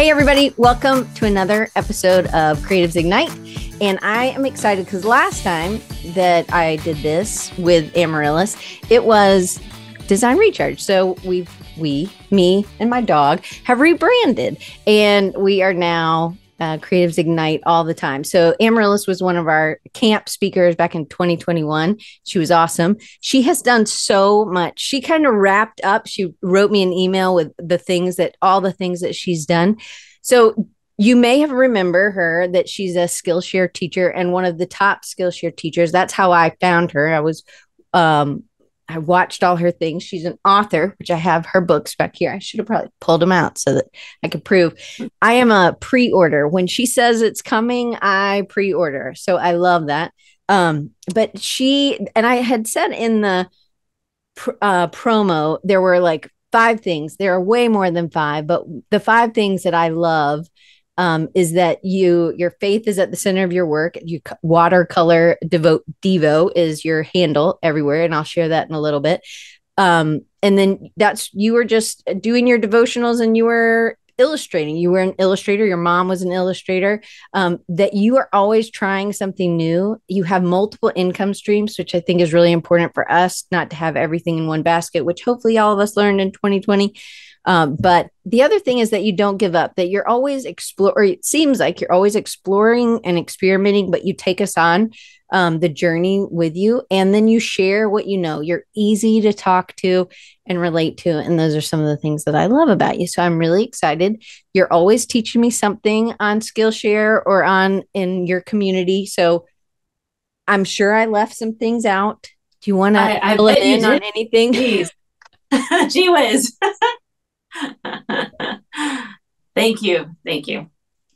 Hey, everybody, welcome to another episode of Creatives Ignite. And I am excited because last time that I did this with Amarilys, it was Design Recharge. So we've, we, me, and my dog have rebranded, and we are now uh, Creatives Ignite all the time. So Amarilys was one of our camp speakers back in 2021. She was awesome. She has done so much. She kind of wrapped up. She wrote me an email with the things that all the things that she's done. So you may have remember her that she's a Skillshare teacher and one of the top Skillshare teachers. That's how I found her. I was um, I watched all her things. She's an author, which I have her books back here. I should have probably pulled them out so that I could prove. I am a pre-order. When she says it's coming, I pre-order. So I love that. Um, but she and I had said in the pr- uh, promo there were like five things. There are way more than five, but the five things that I love um, is that you your faith is at the center of your work. You watercolor devote devo is your handle everywhere, and I'll share that in a little bit. Um, and then that's you were just doing your devotionals and you were illustrating. You were an illustrator. Your mom was an illustrator. Um, that you are always trying something new. You have multiple income streams, which I think is really important for us not to have everything in one basket, which hopefully all of us learned in 2020. Um, but the other thing is that you don't give up, that you're always exploring, it seems like you're always exploring and experimenting, but you take us on um, the journey with you and then you share what you know. You're easy to talk to and relate to. And those are some of the things that I love about you. So I'm really excited. You're always teaching me something on Skillshare or on in your community. So I'm sure I left some things out. Do you want to fill in on anything? Please. Gee whiz. Thank you. Thank you.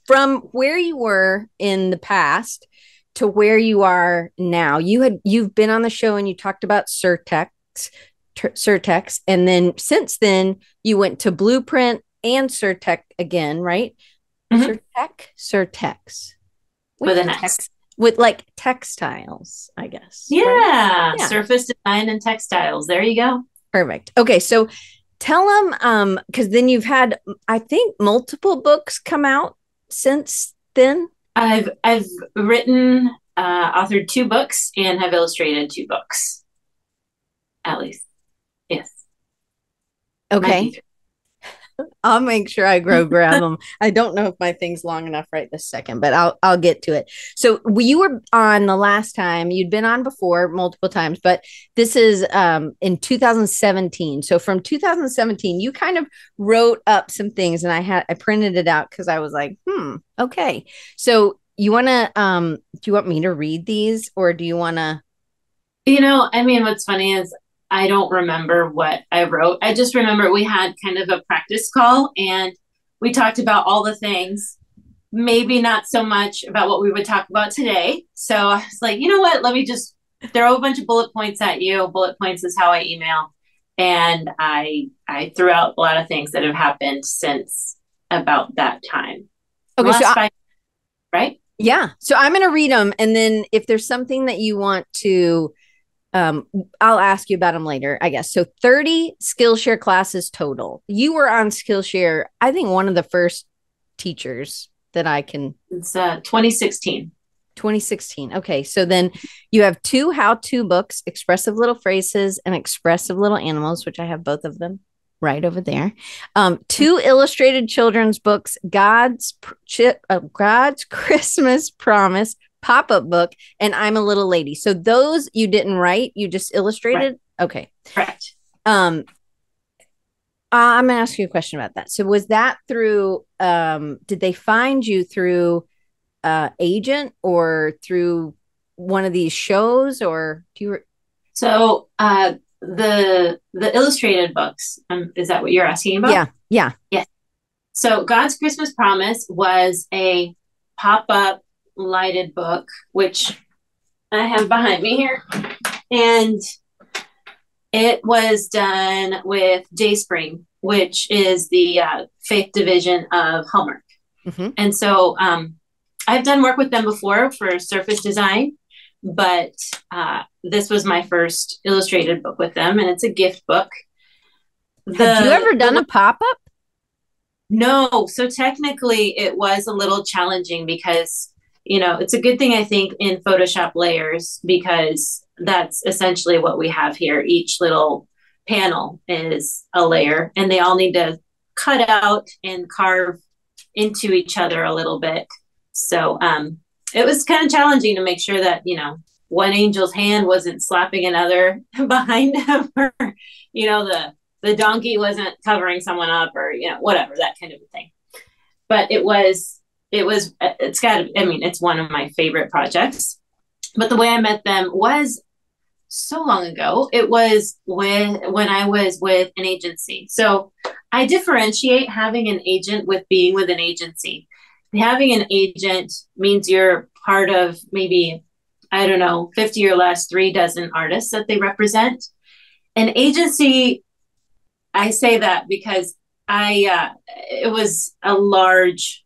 From where you were in the past to where you are now, you had you've been on the show and you talked about Surtex, Surtex, and then since then you went to Blueprint and Surtex again, right? Mm-hmm. Surtex, with an X with like textiles, I guess. Yeah. Right? yeah. Surface design and textiles. There you go. Perfect. Okay. So tell them um because then you've had i think multiple books come out since then? I've i've written uh authored two books and have illustrated two books. At least yes. Okay I'll make sure I grow grab them. I don't know if my thing's long enough right this second, but I'll I'll get to it. So you were on the last time you'd been on before multiple times, but this is um in 2017. So from 2017, you kind of wrote up some things, and I had I printed it out because I was like, hmm, okay. So you want to um do you want me to read these, or do you want to? You know, I mean, what's funny is I don't remember what I wrote. I just remember we had kind of a practice call and we talked about all the things, maybe not so much about what we would talk about today. So I was like, you know what? Let me just throw a bunch of bullet points at you. Bullet points is how I email. And I I threw out a lot of things that have happened since about that time. Okay, so I, five, right? Yeah. So I'm going to read them and then if there's something that you want to um, I'll ask you about them later, I guess. So 30 Skillshare classes total. You were on Skillshare, I think one of the first teachers that I can. It's uh, 2016. 2016. Okay. So then you have two how to books, Expressive Little Phrases and Expressive Little Animals, which I have both of them right over there. Um, two illustrated children's books, God's, uh, God's Christmas Promise pop up book and I'm a little lady. So those you didn't write, you just illustrated. Right. Okay. Correct. Um, I'm gonna ask you a question about that. So was that through? Um, did they find you through uh, agent or through one of these shows, or do you? Re- so uh, the the illustrated books. Um, is that what you're asking about? Yeah. Yeah. Yes. So God's Christmas Promise was a pop up lighted book, which I have behind me here. And it was done with Dayspring, which is the uh, faith division of Hallmark. Mm-hmm. And so um, I've done work with them before for surface design, but uh, this was my first illustrated book with them, and it's a gift book. The, Have you ever done a pop up? No, so technically it was a little challenging because you know it's a good thing I think in Photoshop layers because that's essentially what we have here. Each little panel is a layer, and they all need to cut out and carve into each other a little bit. So um, it was kind of challenging to make sure that you know one angel's hand wasn't slapping another behind him, or you know the the donkey wasn't covering someone up, or you know whatever that kind of a thing. But it was it was it's got I mean it's one of my favorite projects. But the way I met them was so long ago. It was with when I was with an agency. So I differentiate having an agent with being with an agency. Having an agent means you're part of maybe I don't know, 50 or less, three dozen artists that they represent. An agency, I say that because I, uh, it was a large,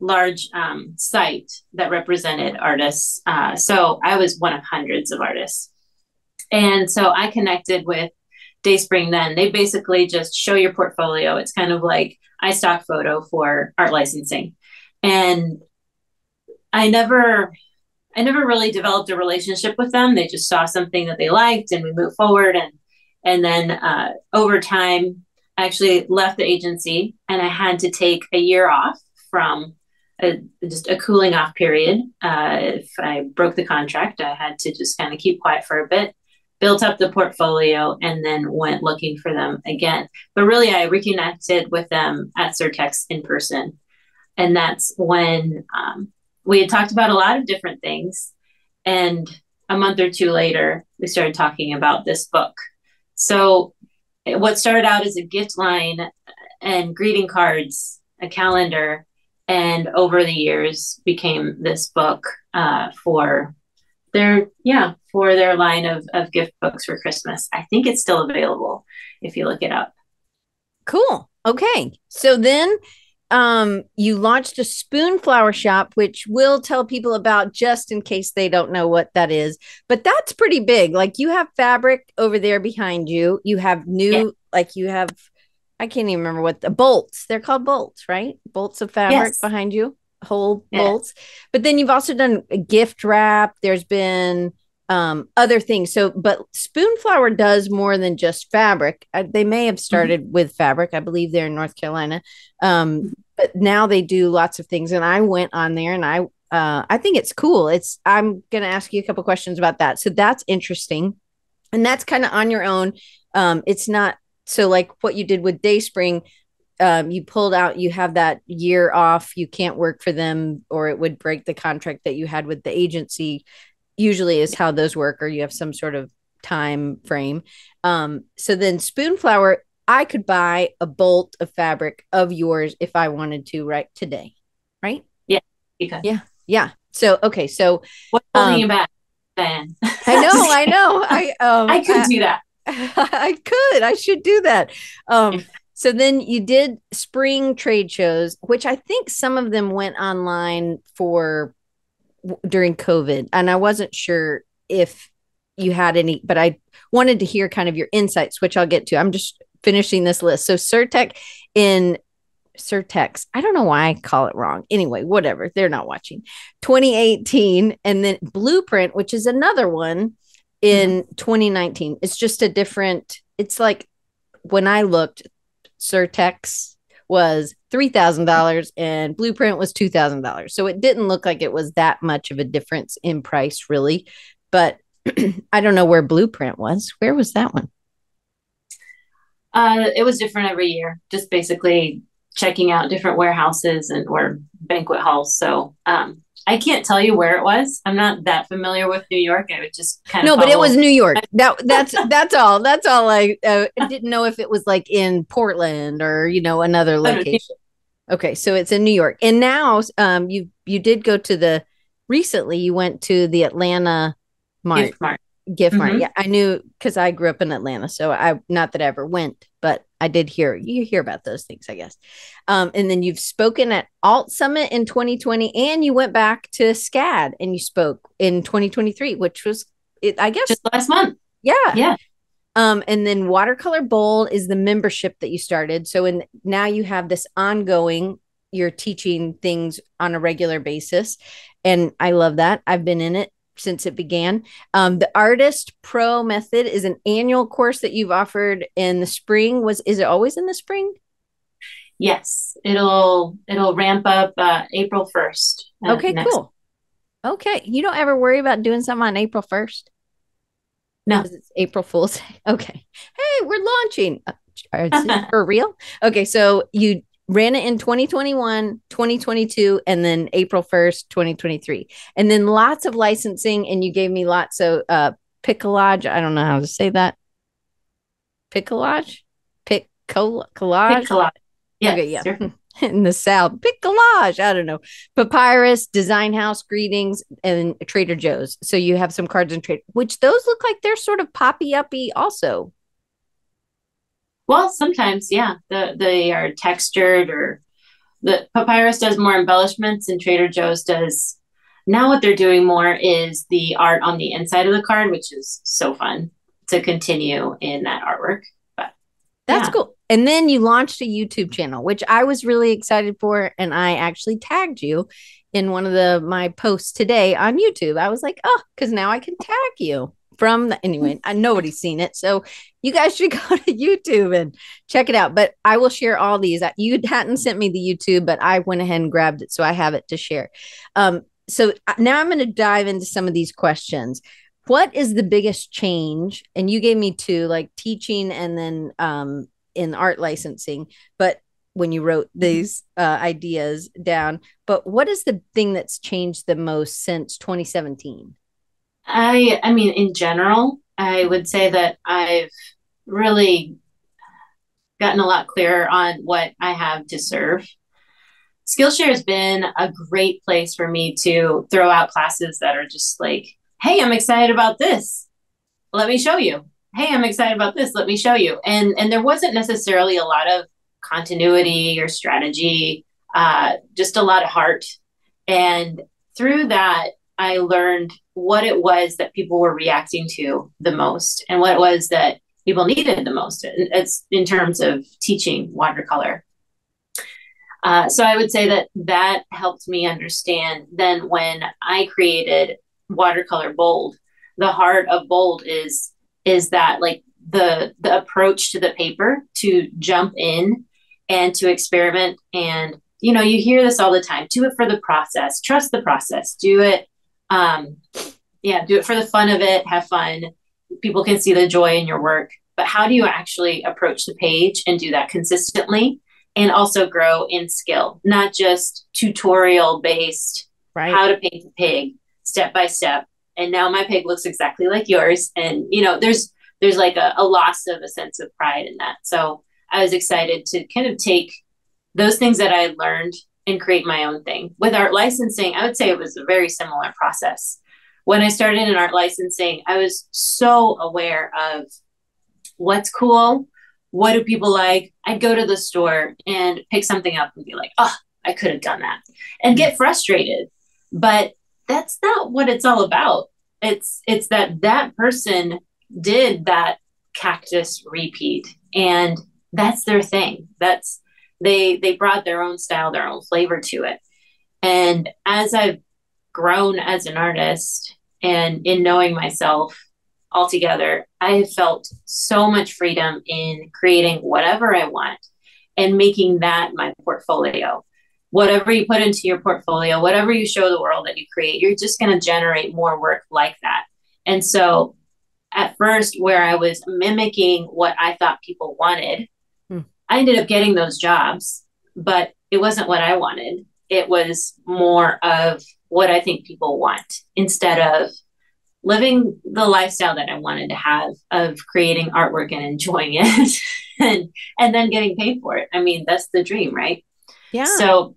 large um, site that represented artists. Uh, so I was one of hundreds of artists. And so I connected with Dayspring then. They basically just show your portfolio. It's kind of like iStock photo for art licensing. And I never I never really developed a relationship with them. They just saw something that they liked and we moved forward and and then uh, over time I actually left the agency and I had to take a year off from a, just a cooling off period. Uh, if I broke the contract, I had to just kind of keep quiet for a bit, built up the portfolio, and then went looking for them again. But really, I reconnected with them at Surtex in person. And that's when um, we had talked about a lot of different things. And a month or two later, we started talking about this book. So, what started out as a gift line and greeting cards, a calendar, and over the years became this book uh, for their yeah for their line of, of gift books for christmas i think it's still available if you look it up cool okay so then um, you launched a Spoonflower shop, which we'll tell people about just in case they don't know what that is. But that's pretty big. Like you have fabric over there behind you. You have new, yeah. like you have, I can't even remember what the bolts. They're called bolts, right? Bolts of fabric yes. behind you, whole yes. bolts. But then you've also done a gift wrap. There's been um, other things. So, but Spoonflower does more than just fabric. Uh, they may have mm-hmm. started mm-hmm. with fabric. I believe they're in North Carolina. Um, but now they do lots of things. And I went on there and I, uh, I think it's cool. It's, I'm going to ask you a couple questions about that. So that's interesting. And that's kind of on your own. Um, it's not so like what you did with Dayspring. Um, you pulled out, you have that year off, you can't work for them, or it would break the contract that you had with the agency. Usually is how those work or you have some sort of time frame. Um so then spoonflower i could buy a bolt of fabric of yours if i wanted to right today right? Yeah. Because yeah. Yeah. So okay. So what's holding um, you back then i know i know. I um i could I, do that i could i should do that um so then you did spring trade shows which i think some of them went online for during COVID, and I wasn't sure if you had any, but I wanted to hear kind of your insights, which I'll get to. I'm just finishing this list. So Surtec in Surtex. I don't know why I call it wrong. Anyway, whatever. They're not watching. 2018 and then Blueprint, which is another one in mm-hmm. 2019. It's just a different it's like when I looked Surtex was $3,000 and Blueprint was $2,000. So it didn't look like it was that much of a difference in price, really. But I don't know where Blueprint was. Where was that one? Uh, it was different every year, just basically checking out different warehouses and or banquet halls. So um, I can't tell you where it was. I'm not that familiar with New York. I would just kind of no, but it was New York. That that's that's all. That's all. I uh, didn't know if it was like in Portland or you know another location. Okay, so it's in New York, and now um you you did go to the recently. You went to the Atlanta Mart. Gift Mart. Gift Mart. Mm-hmm. Yeah, I knew because I grew up in Atlanta, so I not that I ever went, but I did hear you hear about those things, I guess. Um, and then you've spoken at Alt Summit in 2020, and you went back to SCAD and you spoke in 2023, which was, it, I guess, just last month. Yeah, yeah. Um, and then Watercolor Bold is the membership that you started. So in now you have this ongoing, you're teaching things on a regular basis. And I love that. I've been in it since it began. Um, the Artist Pro Method is an annual course that you've offered in the spring. Was is it always in the spring? Yes, it'll it'll ramp up uh, April first. Uh, okay, cool. Okay, you don't ever worry about doing something on April first. No, it's April Fool's Day. Okay, hey, we're launching. Uh, for real? Okay, so you ran it in 2021, 2022, and then April 1st, 2023. And then lots of licensing, and you gave me lots of uh picolage. I don't know how to say that. Picolage? Pic collage? Picolage. Yes, okay, yeah. Sure. in the South, picolage. I don't know. Papyrus, Design House, Greetings, and Trader Joe's. So you have some cards in trade, which those look like they're sort of poppy uppy also. Well, sometimes, yeah, the, they are textured or the papyrus does more embellishments and Trader Joe's does now what they're doing more is the art on the inside of the card, which is so fun to continue in that artwork. But that's yeah. cool. And then you launched a YouTube channel, which I was really excited for, and I actually tagged you in one of the my posts today on YouTube. I was like, oh, because now I can tag you from the, anyway. nobody's seen it, so you guys should go to YouTube and check it out. But I will share all these. You hadn't sent me the YouTube, but I went ahead and grabbed it, so I have it to share. Um, so uh, now I'm going to dive into some of these questions. What is the biggest change? And you gave me two, like teaching and then um, in art licensing. But when you wrote mm-hmm. these uh, ideas down, but what is the thing that's changed the most since 2017? I, I mean, in general, I would say that I've really gotten a lot clearer on what I have to serve. Skillshare has been a great place for me to throw out classes that are just like, hey, I'm excited about this. Let me show you. Hey, I'm excited about this. Let me show you. And and there wasn't necessarily a lot of continuity or strategy, uh, just a lot of heart. And through that, I learned what it was that people were reacting to the most and what it was that people needed the most. It's in terms of teaching watercolor. Uh, so I would say that that helped me understand. Then when I created watercolor bold, the heart of bold is is that like the the approach to the paper to jump in and to experiment and you know you hear this all the time do it for the process trust the process do it um yeah do it for the fun of it have fun. People can see the joy in your work. But how do you actually approach the page and do that consistently and also grow in skill? Not just tutorial based right. how to paint a pig step by step. And now my pig looks exactly like yours. And you know there's there's like a, a loss of a sense of pride in that. So i was excited to kind of take those things that i learned and create my own thing. With art licensing i would say it was a very similar process. When i started in art licensing i was so aware of what's cool what do people like? I'd go to the store and pick something up and be like oh i could have done that and get frustrated. But that's not what it's all about. It's it's that that person did that cactus repeat and that's their thing. That's they they brought their own style their own flavor to it and as i've grown as an artist and in knowing myself altogether i have felt so much freedom in creating whatever i want and making that my portfolio whatever you put into your portfolio whatever you show the world that you create you're just going to generate more work like that and so at first, where I was mimicking what I thought people wanted. I ended up getting those jobs, but it wasn't what I wanted. It was more of what I think people want instead of living the lifestyle that I wanted to have of creating artwork and enjoying it and and then getting paid for it. I mean, that's the dream, right? Yeah. So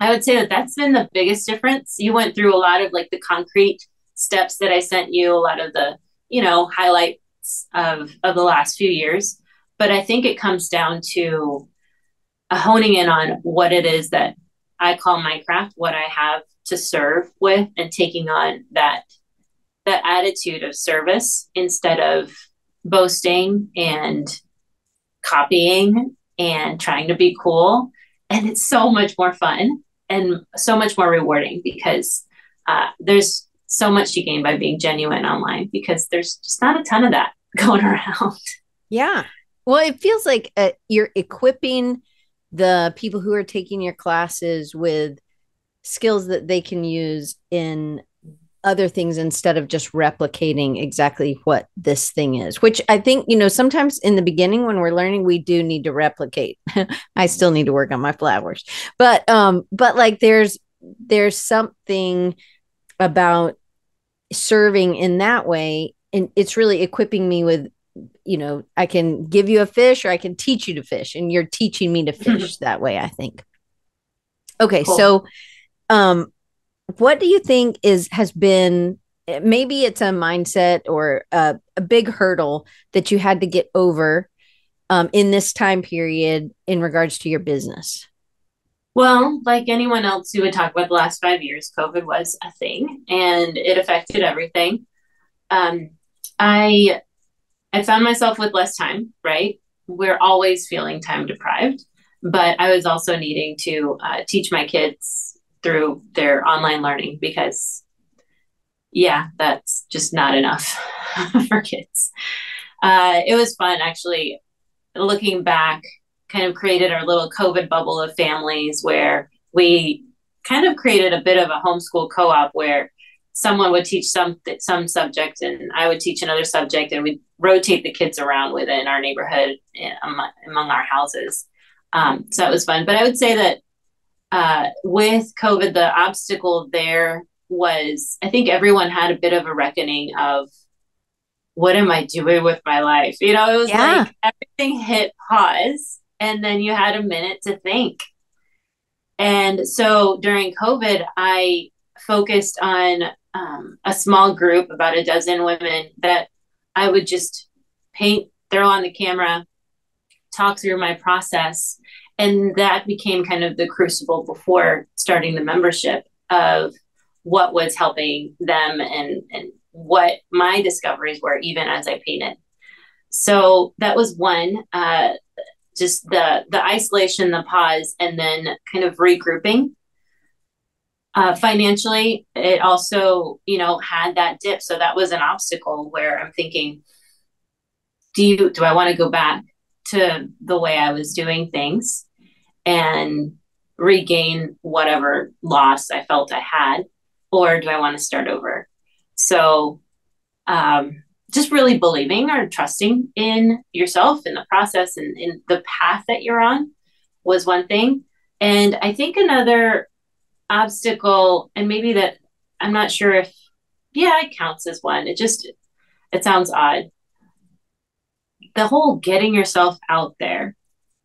I would say that that's been the biggest difference. You went through a lot of like the concrete steps that I sent you, a lot of the, you know, highlights of, of the last few years. But I think it comes down to honing in on what it is that I call my craft, what I have to serve with, and taking on that that attitude of service instead of boasting and copying and trying to be cool. And it's so much more fun and so much more rewarding because uh, there's so much to gain by being genuine online because there's just not a ton of that going around. Yeah. Well, it feels like uh, you're equipping the people who are taking your classes with skills that they can use in other things instead of just replicating exactly what this thing is which i think you know sometimes in the beginning when we're learning we do need to replicate. I still need to work on my flowers. But um but like there's there's something about serving in that way and it's really equipping me with you know i can give you a fish or i can teach you to fish and you're teaching me to fish that way i think okay cool. so um what do you think is has been maybe it's a mindset or a, a big hurdle that you had to get over um, in this time period in regards to your business? Well, like anyone else who would talk about the last five years, COVID was a thing and it affected everything. Um, I I found myself with less time, right? We're always feeling time deprived, but I was also needing to uh, teach my kids through their online learning because yeah that's just not enough for kids uh, it was fun actually looking back kind of created our little covid bubble of families where we kind of created a bit of a homeschool co-op where someone would teach some some subject and I would teach another subject and we'd rotate the kids around within our neighborhood eh, among, among our houses. Um, so it was fun. But I would say that uh, with COVID, the obstacle there was I think everyone had a bit of a reckoning of what am I doing with my life? You know, it was yeah. like everything hit pause and then you had a minute to think. And so during COVID, I focused on um, a small group, about a dozen women, that I would just paint, throw on the camera, talk through my process, and that became kind of the crucible before starting the membership of what was helping them and and what my discoveries were even as i painted. So that was one uh, just the the isolation the pause and then kind of regrouping uh, financially it also you know had that dip so that was an obstacle where i'm thinking do you do i want to go back to the way i was doing things and regain whatever loss I felt I had, or do I want to start over? So, um, just really believing or trusting in yourself in the process and in the path that you're on was one thing. And I think another obstacle, and maybe that I'm not sure if, yeah, it counts as one. It just, it sounds odd. The whole getting yourself out there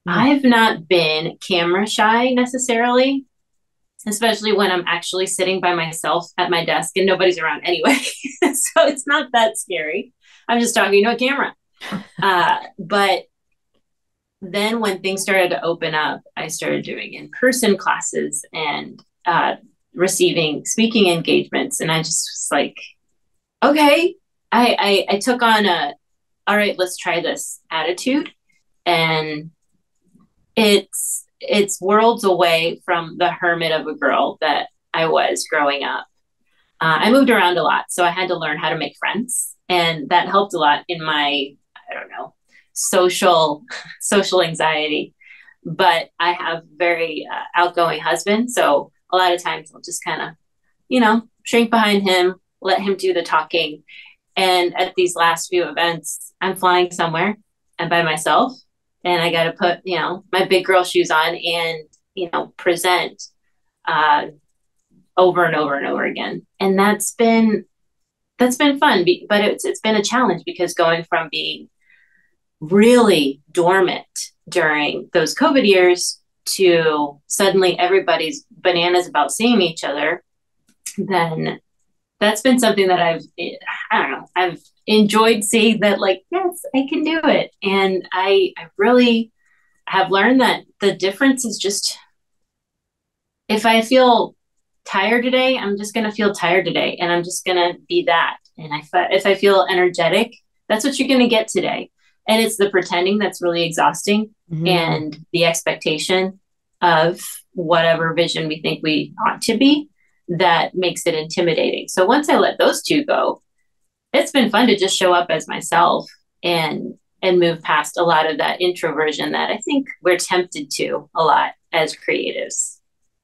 Mm. I've not been camera shy necessarily, especially when I'm actually sitting by myself at my desk and nobody's around anyway. so it's not that scary. I'm just talking to a camera. Uh, but then when things started to open up, I started doing in person classes and uh, receiving speaking engagements. And I just was like, okay, I, I, I took on a, all right, let's try this attitude. And it's it's worlds away from the hermit of a girl that I was growing up. Uh, I moved around a lot, so I had to learn how to make friends, and that helped a lot in my I don't know social social anxiety. But I have very uh, outgoing husband, so a lot of times I'll just kind of, you know, shrink behind him, let him do the talking. And at these last few events, I'm flying somewhere and by myself and I got to put, you know, my big girl shoes on and, you know, present uh, over and over and over again. And that's been, that's been fun, but it's, it's been a challenge because going from being really dormant during those COVID years to suddenly everybody's bananas about seeing each other, then that's been something that I've, I don't know, I've enjoyed seeing that like yes i can do it and i i really have learned that the difference is just if i feel tired today i'm just going to feel tired today and i'm just going to be that and if I, if I feel energetic That's what you're going to get today. And it's the pretending that's really exhausting mm-hmm. and the expectation of whatever vision we think we ought to be that makes it intimidating. So once I let those two go, it's been fun to just show up as myself and and move past a lot of that introversion that I think we're tempted to a lot as creatives.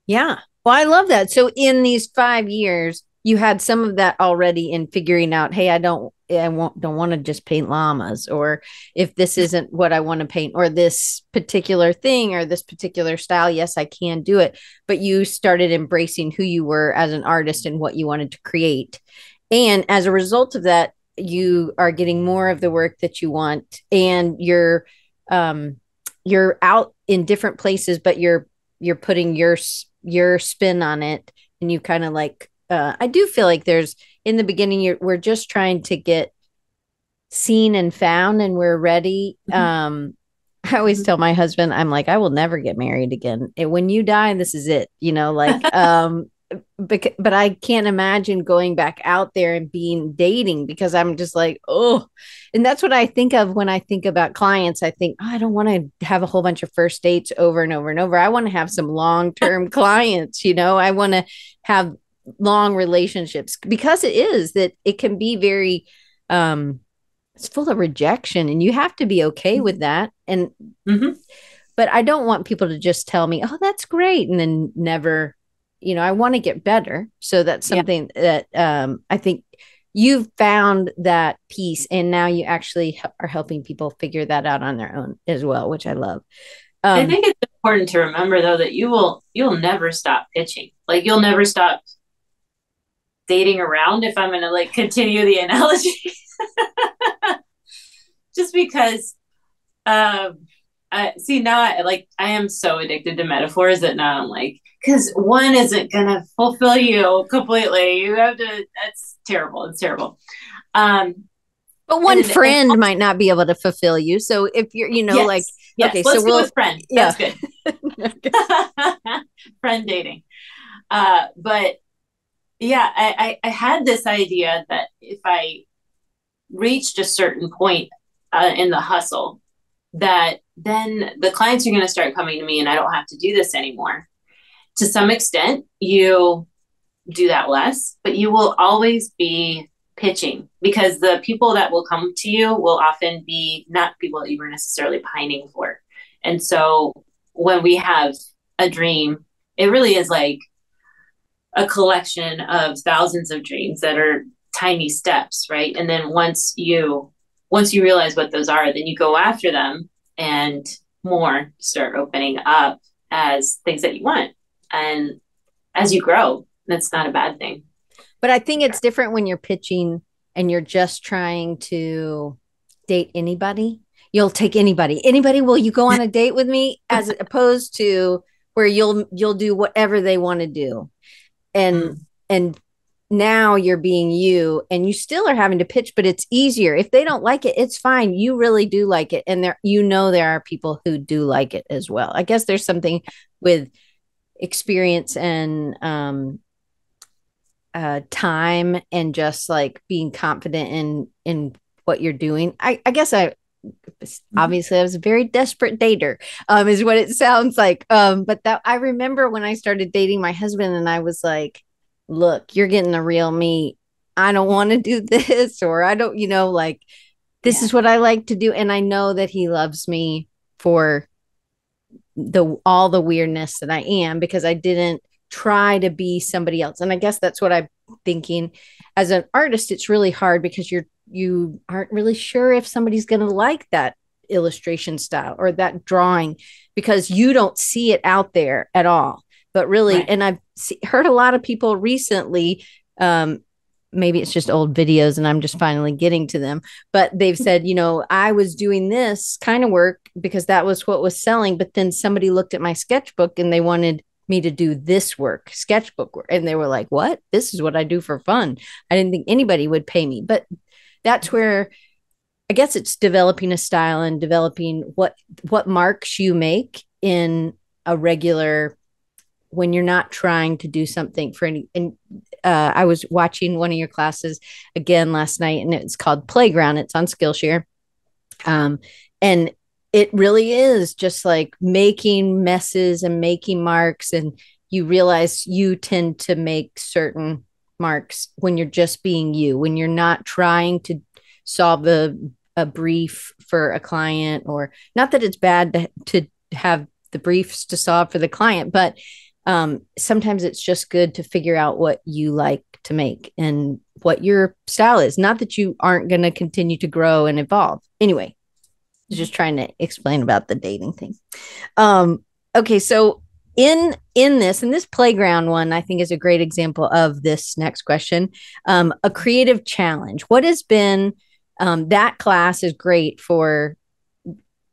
Yeah. Well, I love that. So in these 5 years, you had some of that already in figuring out, hey, I don't I won't, don't want to just paint llamas, or if this isn't what I want to paint, or this particular thing, or this particular style, yes, I can do it. But you started embracing who you were as an artist and what you wanted to create. And as a result of that, you are getting more of the work that you want, and you're um, you're out in different places, but you're you're putting your your spin on it, and you kind of like. Uh, I do feel like there's in the beginning you're, we're just trying to get seen and found and we're ready. Mm-hmm. um i always mm-hmm. tell my husband i'm like i will never get married again. When you die this is it you know like um but, but i can't imagine going back out there and being dating because i'm just like oh and that's what i think of when i think about clients. I think oh, i don't want to have a whole bunch of first dates over and over and over. I want to have some long-term clients you know? I want to have long relationships because it is that it can be very um it's full of rejection and you have to be okay mm-hmm. with that and mm-hmm. but i don't want people to just tell me oh that's great and then never you know i want to get better so that's something yeah. that um i think you've found that piece and now you actually are helping people figure that out on their own as well which i love um, i think it's important to remember though that you will you'll never stop pitching like you'll never stop dating around if I'm going to like continue the analogy. Just because um I see now I like I am so addicted to metaphors that now I'm like because one isn't gonna fulfill you completely. You have to that's terrible. It's terrible. Um but one and, friend and, might not be able to fulfill you. So if you're, you know, yes, like yes, okay, so we'll friend. Yeah. That's good. friend dating. Uh, but yeah, I, I, had this idea that if I reached a certain point uh, in the hustle, that then the clients are going to start coming to me and I don't have to do this anymore. To some extent, you do that less, but you will always be pitching because the people that will come to you will often be not people that you were necessarily pining for. And so when we have a dream, it really is like a collection of thousands of dreams that are tiny steps right? And then once you once you realize what those are then you go after them and more start opening up as things that you want. And as you grow that's not a bad thing. But i think it's different when you're pitching and you're just trying to date anybody. You'll take anybody. Anybody will you go on a date with me? As opposed to where you'll you'll do whatever they want to do and mm. and now you're being you and you still are having to pitch but it's easier if they don't like it it's fine you really do like it and there you know there are people who do like it as well i guess there's something with experience and um uh time and just like being confident in in what you're doing i i guess i. obviously I was a very desperate dater, um, is what it sounds like. Um, but that I remember when I started dating my husband and I was like, look, you're getting the real me. I don't want to do this, or I don't, you know, like this yeah. is what I like to do. And I know that he loves me for the all the weirdness that I am because I didn't try to be somebody else. And I guess that's what I'm thinking. As an artist, it's really hard because you're you aren't really sure if somebody's going to like that illustration style or that drawing because you don't see it out there at all but really right. and i've see, heard a lot of people recently um, maybe it's just old videos and i'm just finally getting to them but they've said you know i was doing this kind of work because that was what was selling but then somebody looked at my sketchbook and they wanted me to do this work sketchbook work. And they were like what? This is what i do for fun. I didn't think anybody would pay me. But that's where I guess it's developing a style and developing what what marks you make in a regular when you're not trying to do something for any and uh, I was watching one of your classes again last night, and it's called Playground. It's on Skillshare, um, and it really is just like making messes and making marks, and you realize you tend to make certain marks when you're just being you, when you're not trying to solve a a brief for a client, or not that it's bad to, to have the briefs to solve for the client, but um, sometimes it's just good to figure out what you like to make and what your style is. Not that you aren't going to continue to grow and evolve. Anyway, just trying to explain about the dating thing. Um, okay, so in in this and this playground one, I think is a great example of this next question. Um, a creative challenge. What has been um, that class is great for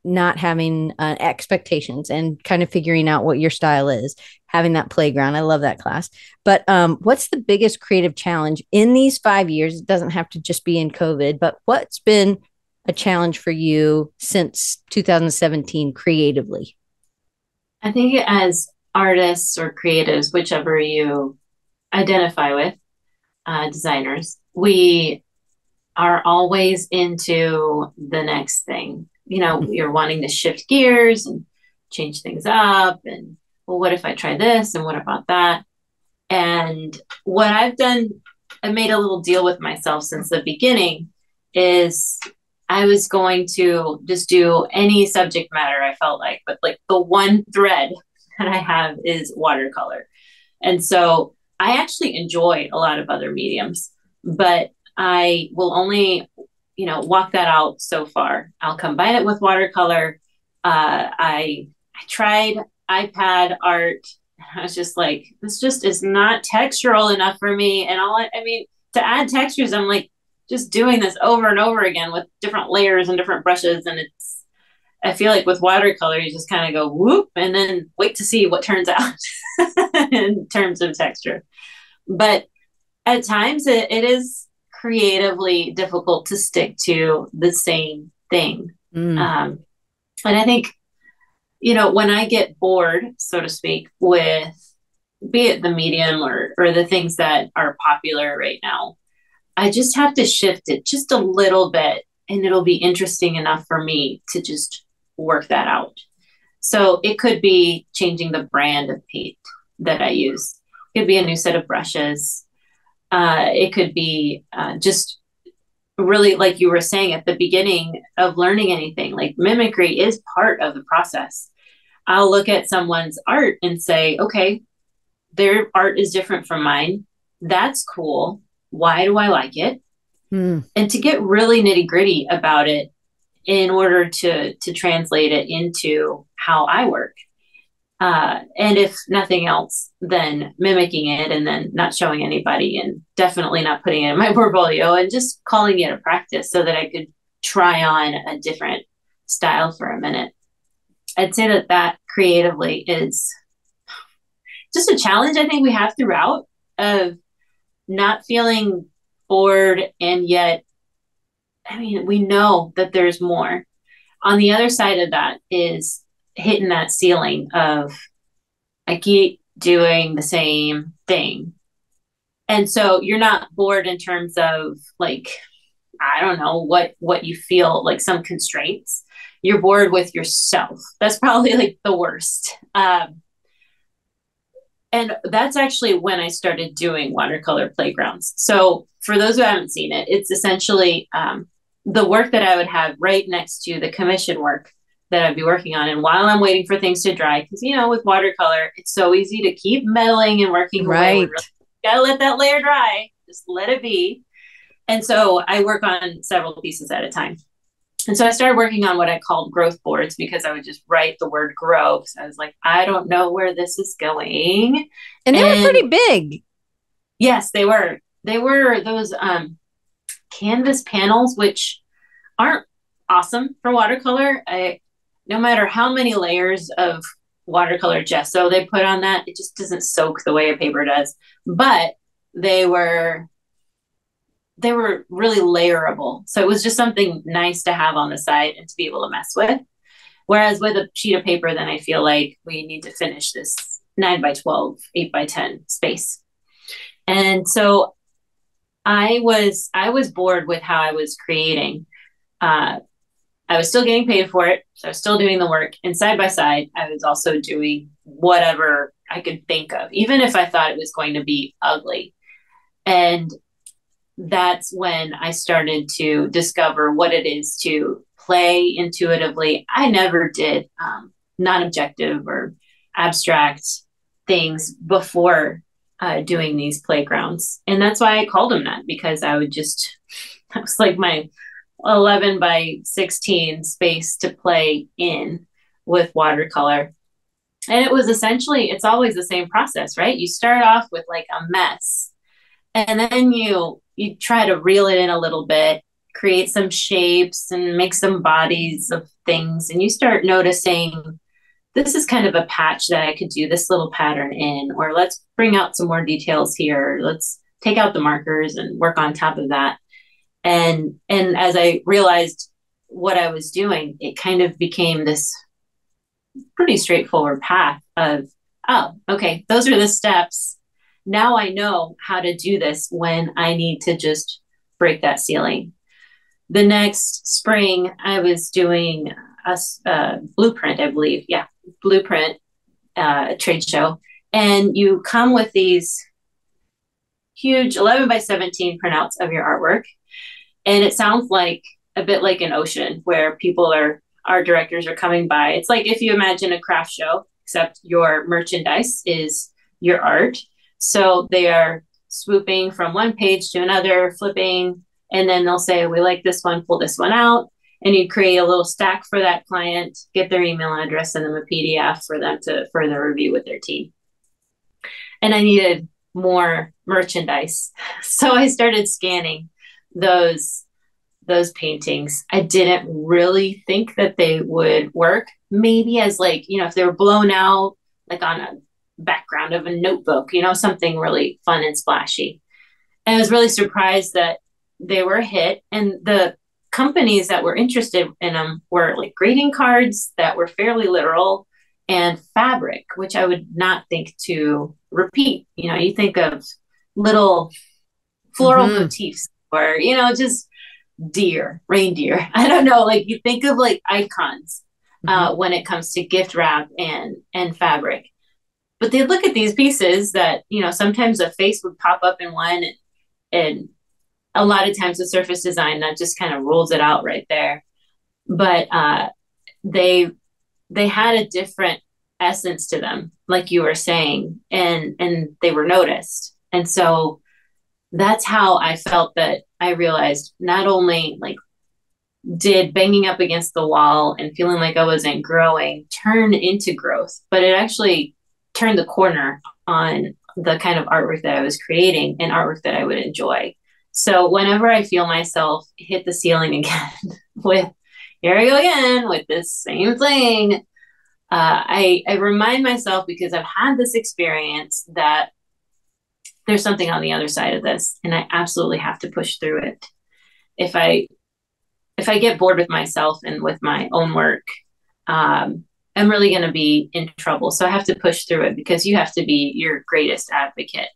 not having uh, expectations and kind of figuring out what your style is having that playground i love that class but um, what's the biggest creative challenge in these five years it doesn't have to just be in covid but what's been a challenge for you since 2017 creatively i think as artists or creatives whichever you identify with uh, designers we are always into the next thing you know, mm-hmm. you're wanting to shift gears and change things up. And well, what if I try this? And what about that? And what I've done, I made a little deal with myself since the beginning is I was going to just do any subject matter I felt like, but like the one thread that I have is watercolor. And so I actually enjoy a lot of other mediums, but I will only you know walk that out so far. I'll combine it with watercolor. Uh, i i tried ipad art. I was just like this just is not textural enough for me. And all I, I mean to add textures i'm like just doing this over and over again with different layers and different brushes and it's i feel like with watercolor you just kind of go whoop and then wait to see what turns out in terms of texture but at times it, it is creatively difficult to stick to the same thing. Mm. Um, and I think, you know, when I get bored, so to speak, with be it the medium or, or the things that are popular right now, I just have to shift it just a little bit and it'll be interesting enough for me to just work that out. So it could be changing the brand of paint that I use. It could be a new set of brushes. Uh, it could be uh, just really, like you were saying at the beginning of learning anything, like mimicry is part of the process. I'll look at someone's art and say, okay, their art is different from mine. That's cool. Why do I like it? Mm. And to get really nitty gritty about it in order to to translate it into how I work. Uh, and if nothing else, then mimicking it and then not showing anybody and definitely not putting it in my portfolio and just calling it a practice so that I could try on a different style for a minute. I'd say that that creatively is just a challenge I think we have throughout of not feeling bored and yet I mean we know that there's more. On the other side of that is hitting that ceiling of I keep doing the same thing. And so you're not bored in terms of like I don't know what what you feel like some constraints. You're bored with yourself. That's probably like the worst. Um, and that's actually when I started doing watercolor playgrounds. So for those who haven't seen it, it's essentially um, the work that I would have right next to the commission work that I'd be working on. And while I'm waiting for things to dry, because you know, with watercolor, it's so easy to keep meddling and working. Right. Gotta let that layer dry. Just let it be. And so I work on several pieces at a time. And so I started working on what I called growth boards because I would just write the word grow. So I was like, I don't know where this is going. And they and were pretty big. Yes, they were. They were those um, canvas panels, which aren't awesome for watercolor. I no matter how many layers of watercolor gesso they put on that, it just doesn't soak the way a paper does. But they were they were really layerable. So it was just something nice to have on the side and to be able to mess with. Whereas with a sheet of paper, then I feel like we need to finish this 9 by 12, 8 by 10 space. And so I was I was bored with how I was creating. Uh, I was still getting paid for it, so I was still doing the work, and side by side, I was also doing whatever I could think of, even if I thought it was going to be ugly. And that's when I started to discover what it is to play intuitively. I never did um, non objective or abstract things before uh, doing these playgrounds. And that's why I called them that because I would just, that was like my 11 by 16 space to play in with watercolor. And it was essentially, it's always the same process, right? You start off with like a mess and then you you try to reel it in a little bit create some shapes and make some bodies of things and you start noticing this is kind of a patch that I could do this little pattern in, or let's bring out some more details here. Let's take out the markers and work on top of that. And and as I realized what I was doing, it kind of became this pretty straightforward path of, oh, okay, those are the steps. Now I know how to do this when I need to just break that ceiling. The next spring, I was doing a, a blueprint, I believe. Yeah, blueprint uh, trade show, and you come with these huge 11 by 17 printouts of your artwork, and it sounds like a bit like an ocean where people are art directors are coming by. It's like if you imagine a craft show, except your merchandise is your art. So they are swooping from one page to another, flipping, and then they'll say, We like this one, pull this one out and you create a little stack for that client, get their email address, send them a PDF for them to further review with their team. And I needed more merchandise. So I started scanning those those paintings. I didn't really think that they would work. Maybe as like, you know, if they were blown out like on a background of a notebook, you know, something really fun and splashy. And I was really surprised that they were a hit and the companies that were interested in them were like greeting cards that were fairly literal and fabric, which I would not think to repeat. You know, you think of little floral mm-hmm. motifs or, you know, just deer, reindeer. I don't know. Like you think of like icons uh, mm-hmm. when it comes to gift wrap and and fabric. But they look at these pieces that, you know, sometimes a face would pop up in one and, and a lot of times the surface design that just kind of rules it out right there. But uh, they they had a different essence to them like you were saying and and they were noticed. And so that's how i felt that i realized not only like did banging up against the wall and feeling like i wasn't growing turn into growth but it actually turned the corner on the kind of artwork that i was creating and artwork that i would enjoy so whenever I feel myself hit the ceiling again with, here I go again with this same thing, uh, I, I remind myself because I've had this experience that there's something on the other side of this and I absolutely have to push through it. If I if I get bored with myself and with my own work, um, I'm really going to be in trouble. So I have to push through it because you have to be your greatest advocate.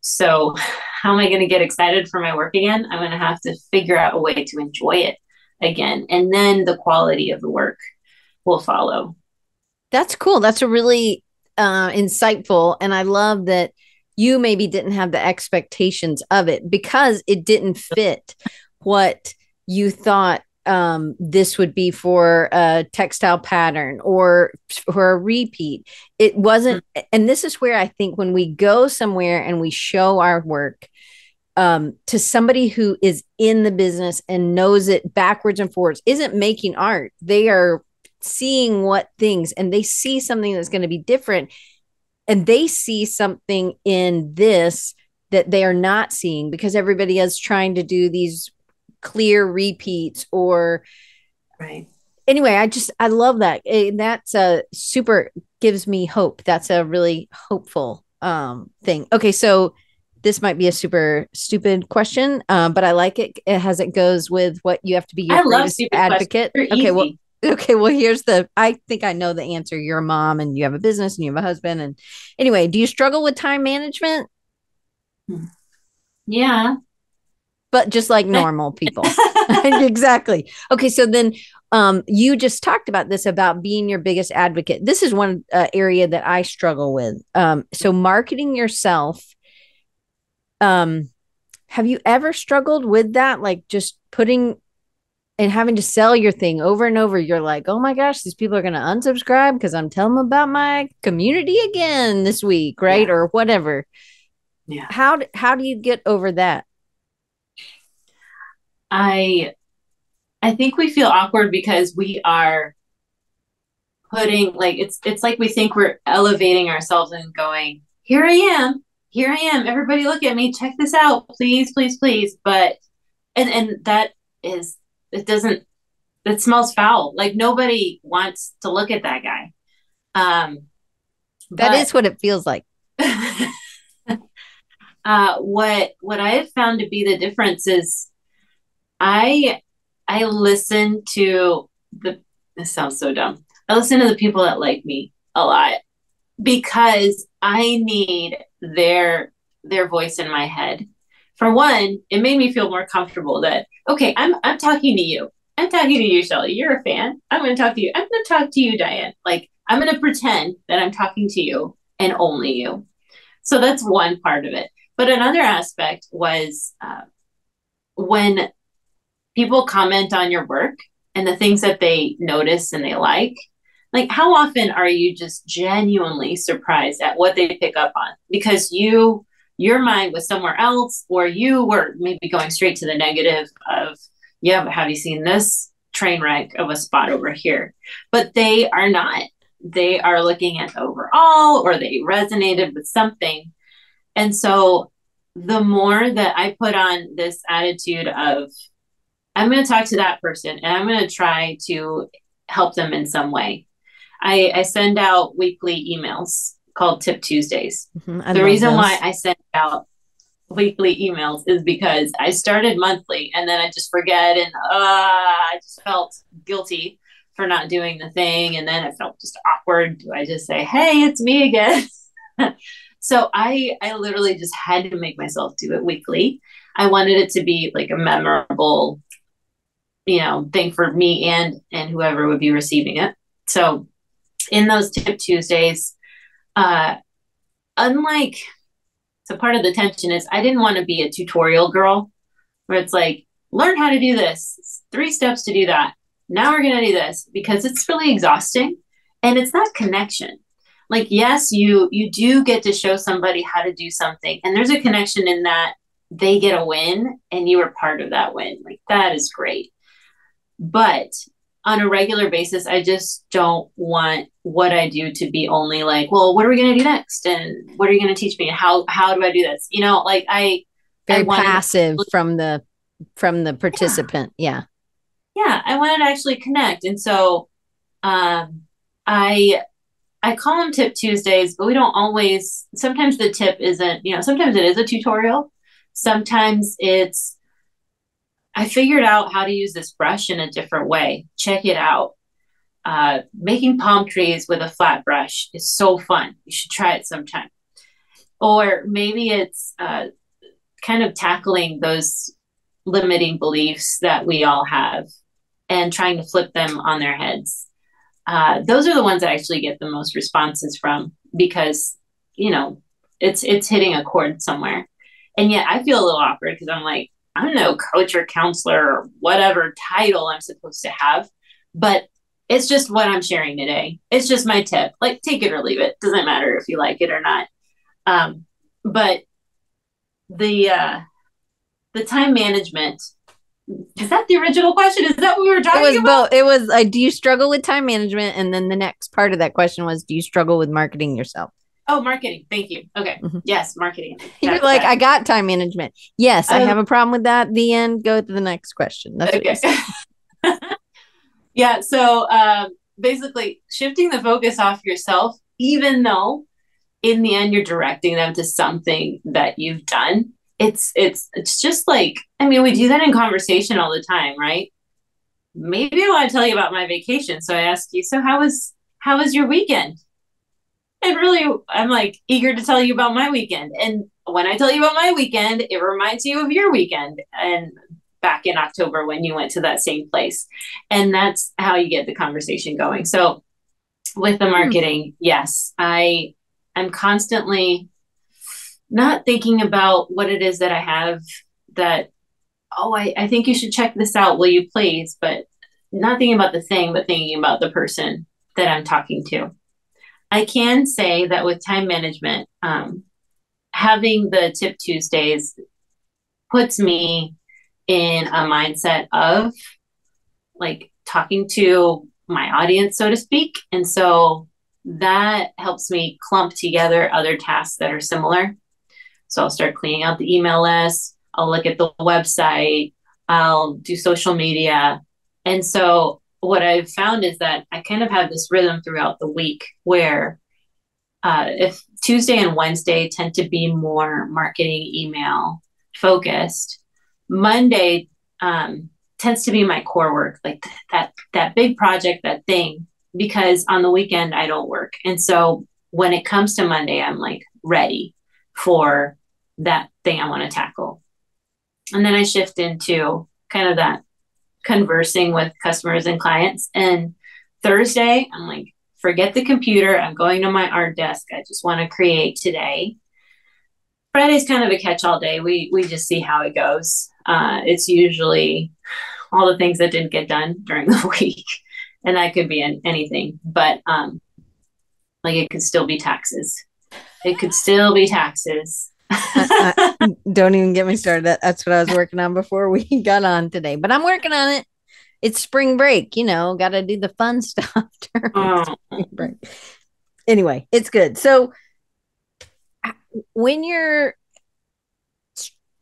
So, how am I going to get excited for my work again? I'm going to have to figure out a way to enjoy it again. And then the quality of the work will follow. That's cool. That's a really uh, insightful. And I love that you maybe didn't have the expectations of it because it didn't fit what you thought um, this would be for a textile pattern or for a repeat. It wasn't, and this is where I think when we go somewhere and we show our work um, to somebody who is in the business and knows it backwards and forwards, isn't making art. They are seeing what things and they see something that's going to be different and they see something in this that they are not seeing because everybody is trying to do these clear repeats or right. Anyway i just i love that. And that's a super gives me hope. That's a really hopeful um thing. Okay so this might be a super stupid question um but i like it, it as it goes with what you have to be your I advocate. Okay well okay well here's the i think i know the answer. You're a mom and you have a business and you have a husband and anyway do you struggle with time management? Yeah. But just like normal people. exactly. Okay, so then um you just talked about this about being your biggest advocate. This is one uh, area that I struggle with. Um so marketing yourself um have you ever struggled with that like just putting and having to sell your thing over and over you're like oh my gosh these people are going to unsubscribe because i'm telling them about my community again this week right yeah. or whatever yeah how how do you get over that i i think we feel awkward because we are putting like it's it's like we think we're elevating ourselves and going here i am here i am. Everybody look at me. Check this out. Please please please. But and and that is it doesn't it smells foul. Like nobody wants to look at that guy. Um that but, is what it feels like. Uh what what i have found to be the difference is i i listen to the this sounds so dumb i listen to the people that like me a lot because i need their their voice in my head for one, it made me feel more comfortable that okay, I'm I'm talking to you. I'm talking to you, Shelly. You're a fan. I'm going to talk to you. I'm going to talk to you, Diane. Like I'm going to pretend that I'm talking to you and only you. So that's one part of it. But another aspect was uh, when people comment on your work and the things that they notice and they like. Like, how often are you just genuinely surprised at what they pick up on? Because you your mind was somewhere else, or you were maybe going straight to the negative of, yeah, but have you seen this train wreck of a spot over here? But they are not. They are looking at overall, or they resonated with something. And so the more that I put on this attitude of, I'm going to talk to that person and I'm going to try to help them in some way. I, I send out weekly emails called Tip Tuesdays. Mm-hmm. The reason those. why I send out weekly emails is because I started monthly and then I just forget and uh, I just felt guilty for not doing the thing. And then it felt just awkward. Do I just say, hey, it's me again? so I, I literally just had to make myself do it weekly. I wanted it to be like a memorable, you know, thing for me and and whoever would be receiving it. So in those tip Tuesdays, uh, unlike so part of the tension is I didn't want to be a tutorial girl where it's like learn how to do this three steps to do that. Now we're going to do this because it's really exhausting and it's not connection. Like yes you you do get to show somebody how to do something and there's a connection in that they get a win and you are part of that win. Like that is great but on a regular basis, I just don't want what I do to be only like, well, what are we going to do next? And what are you going to teach me? How, how do I do this? You know, like I, very I passive to, from the, from the participant. Yeah. yeah. Yeah. I wanted to actually connect. And so, um, I, I call them tip Tuesdays, but we don't always, sometimes the tip isn't, you know, sometimes it is a tutorial. Sometimes it's, I figured out how to use this brush in a different way. Check it out. Uh, making palm trees with a flat brush is so fun. You should try it sometime. Or maybe it's uh, kind of tackling those limiting beliefs that we all have and trying to flip them on their heads. Uh, those are the ones that actually get the most responses from because you know it's it's hitting a chord somewhere. And yet I feel a little awkward because I'm like, I'm no coach or counselor or whatever title I'm supposed to have, but it's just what I'm sharing today. It's just my tip. Like, take it or leave it. Doesn't matter if you like it or not. Um, but the uh, the time management is that the original question? Is that what we were talking it was about? Both. It was uh, do you struggle with time management? And then the next part of that question was do you struggle with marketing yourself? Oh, marketing. Thank you. Okay. Mm-hmm. Yes, marketing. You're like, that. I got time management. Yes, um, I have a problem with that. The end. Go to the next question. That's okay. yeah. So um, basically, shifting the focus off yourself, even though in the end you're directing them to something that you've done. It's it's it's just like I mean we do that in conversation all the time, right? Maybe I want to tell you about my vacation, so I ask you. So how was how was your weekend? And really i'm like eager to tell you about my weekend and when I tell you about my weekend, it reminds you of your weekend. And back in October when you went to that same place. And that's how you get the conversation going. So with the hmm. marketing, yes, I am constantly not thinking about what it is that I have that, oh, I, I think you should check this out. Will you please? But not thinking about the thing, but thinking about the person that I'm talking to. I can say that with time management, um, having the Tip Tuesdays puts me in a mindset of like talking to my audience, so to speak. And so that helps me clump together other tasks that are similar. So I'll start cleaning out the email list, I'll look at the website, I'll do social media. And so what I've found is that I kind of have this rhythm throughout the week where uh, if Tuesday and Wednesday tend to be more marketing email focused, Monday um, tends to be my core work, like that that big project, that thing, because on the weekend I don't work, and so when it comes to Monday, I'm like ready for that thing I want to tackle, and then I shift into kind of that conversing with customers and clients, and Thursday I'm like forget the computer. I'm going to my art desk. I just want to create today. Friday's kind of a catch-all day. We we just see how it goes. Uh, it's usually all the things that didn't get done during the week, and that could be in anything. But um, like it could still be taxes. It could still be taxes. I, I, don't even get me started. That's what I was working on before we got on today. But I'm working on it. It's spring break, you know. Got to do the fun stuff during oh. spring break. Anyway, it's good. So when you're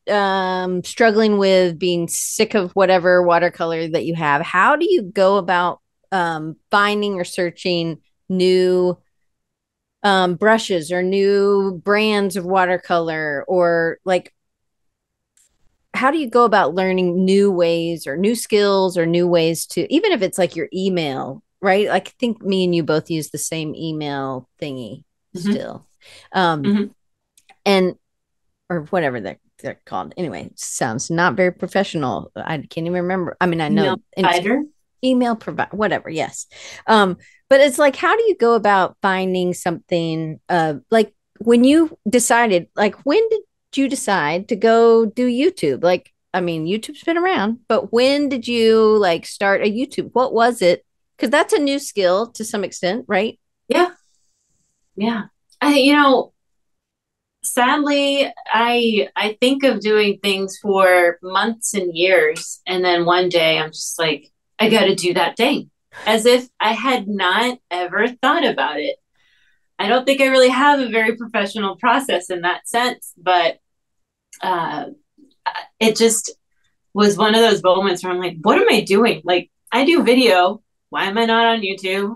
um, struggling with being sick of whatever watercolor that you have, how do you go about um, finding or searching new um, brushes or new brands of watercolor or like how do you go about learning new ways or new skills or new ways to even if it's like your email right? Like i think me and you both use the same email thingy mm-hmm. still. Um mm-hmm. and or whatever they're, they're called. Anyway sounds not very professional. I can't even remember. I mean i know provider email provider whatever yes um but it's like how do you go about finding something uh like when you decided like when did you decide to go do YouTube? Like, I mean, YouTube's been around, but when did you like start a YouTube? What was it? Because that's a new skill to some extent, right? Yeah. Yeah. I, you know, sadly, I I think of doing things for months and years, and then one day I'm just like, I got to do that thing, as if I had not ever thought about it. I don't think I really have a very professional process in that sense, but uh, it just was one of those moments where I'm like, what am I doing? Like, I do video. Why am I not on YouTube?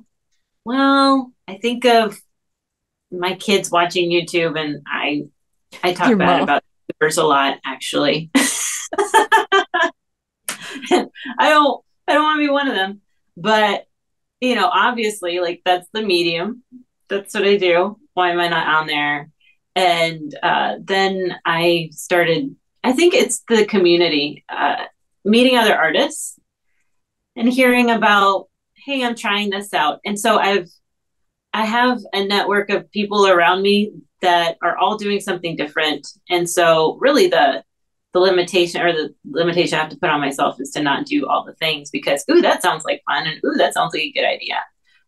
Well, I think of my kids watching YouTube, and I I talk Your bad mom. about YouTubers a lot, actually. I don't I don't want to be one of them, but you know, obviously, like that's the medium. That's what I do. Why am I not on there? and uh, then I started. I think it's the community, uh, meeting other artists and hearing about, hey, I'm trying this out, and so I've I have a network of people around me that are all doing something different, and so really the the limitation or the limitation I have to put on myself is to not do all the things because ooh that sounds like fun and ooh that sounds like a good idea,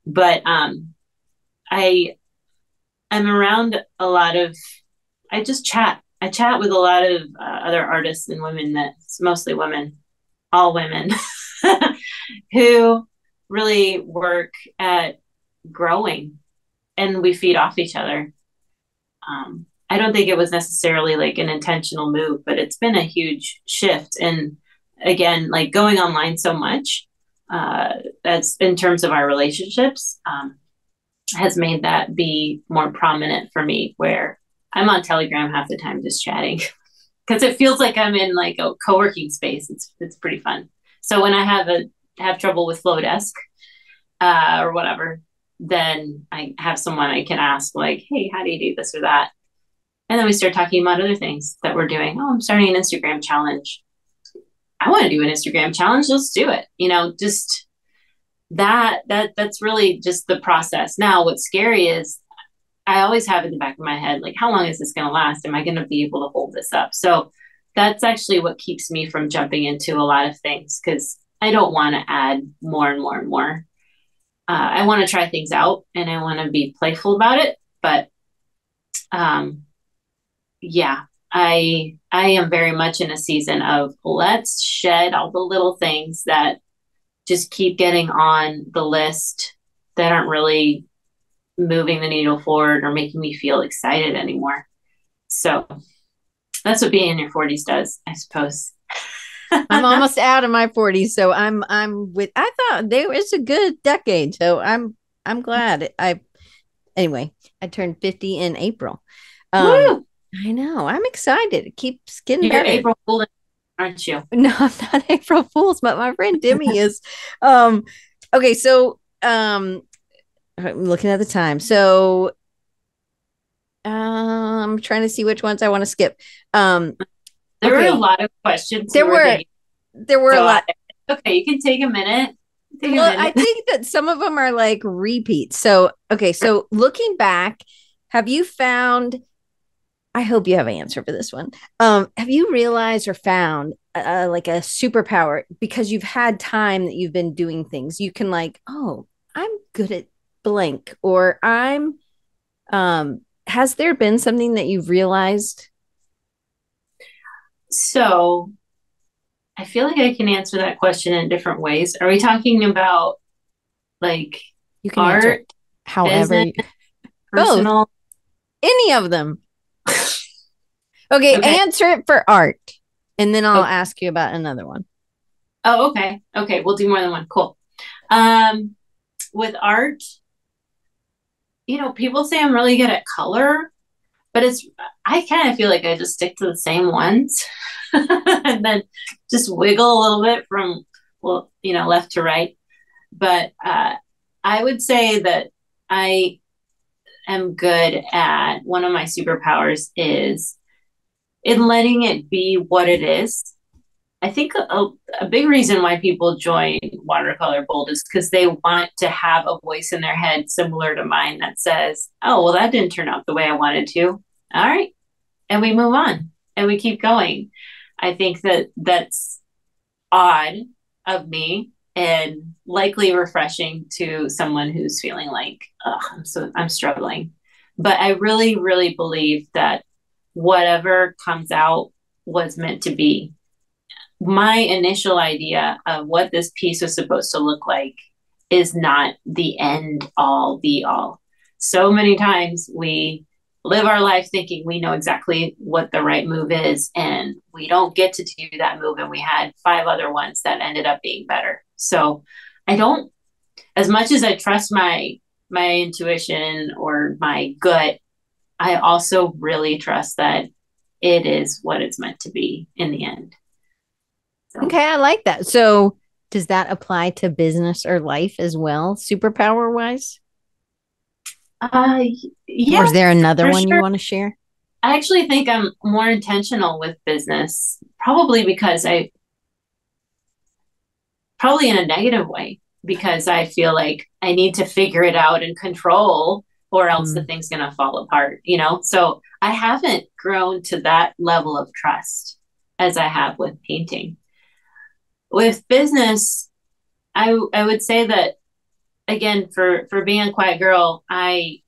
but um, I I'm around a lot of, I just chat. I chat with a lot of uh, other artists and women that's mostly women, all women, who really work at growing and we feed off each other. Um, I don't think it was necessarily like an intentional move, but it's been a huge shift. And again, like going online so much, uh, that's in terms of our relationships. Um, has made that be more prominent for me where I'm on Telegram half the time just chatting because it feels like I'm in like a co-working space. It's it's pretty fun. So when I have a have trouble with Flodesk uh, or whatever, then I have someone I can ask like, "Hey, how do you do this or that?" And then we start talking about other things that we're doing. Oh, I'm starting an Instagram challenge. I want to do an Instagram challenge. Let's do it. You know, just that that that's really just the process. Now, what's scary is I always have in the back of my head, like, how long is this going to last? Am I going to be able to hold this up? So that's actually what keeps me from jumping into a lot of things because I don't want to add more and more and more. Uh, I want to try things out and I want to be playful about it, but um, yeah, I I am very much in a season of let's shed all the little things that just keep getting on the list that aren't really moving the needle forward or making me feel excited anymore. So that's what being in your 40s does, I suppose. I'm almost out of my 40s, so I'm I'm with. I thought there was a good decade, so I'm I'm glad. I anyway, I turned 50 in April. Um, I know. I'm excited. It keeps getting You're better. April Fool, aren't you? No, I'm not April Fools, but my friend Demi is. Um, okay, so um, I'm looking at the time. So uh, I'm trying to see which ones I want to skip. Um, There Okay. were a lot of questions. There were there were a lot. I- okay, you can take a minute. Take Well, a I minute. think that some of them are like repeats. So, okay, so looking back, have you found? I hope you have an answer for this one. Um, have you realized or found uh, like a superpower because you've had time that you've been doing things? You can like, oh, I'm good at blank, or I'm. Um, has there been something that you've realized? so I feel like I can answer that question in different ways. Are we talking about like You can art, however, business, personal? any of them. Okay, Okay. answer it for art, and then I'll Okay. ask you about another one. Oh, okay. Okay, we'll do more than one. Cool. Um, with art, you know, people say I'm really good at color, but it's I kind of feel like I just stick to the same ones and then just wiggle a little bit from well, you know, left to right. But uh, I would say that I am good at one of my superpowers is in letting it be what it is I think a, a big reason why people join Watercolor Bold is because they want to have a voice in their head similar to mine that says, oh, well, that didn't turn out the way I wanted to. All right. And we move on and we keep going. I think that that's odd of me and likely refreshing to someone who's feeling like, oh, I'm so I'm struggling. But I really, really believe that whatever comes out was meant to be my initial idea of what this piece was supposed to look like is not the end all be all. So many times we live our life thinking we know exactly what the right move is, and we don't get to do that move. And we had five other ones that ended up being better. So I don't, as much as I trust my my intuition or my gut, I also really trust that it is what it's meant to be in the end. So. Okay, I like that. So, does that apply to business or life as well, superpower wise? Uh, yeah. or is there another one sure. you want to share? I actually think I'm more intentional with business, probably because I, probably in a negative way, because I feel like I need to figure it out and control, or else the mm-hmm. thing's going to fall apart, you know? So I haven't grown to that level of trust as I have with painting. With business, I, I would say that again for for being a quiet girl i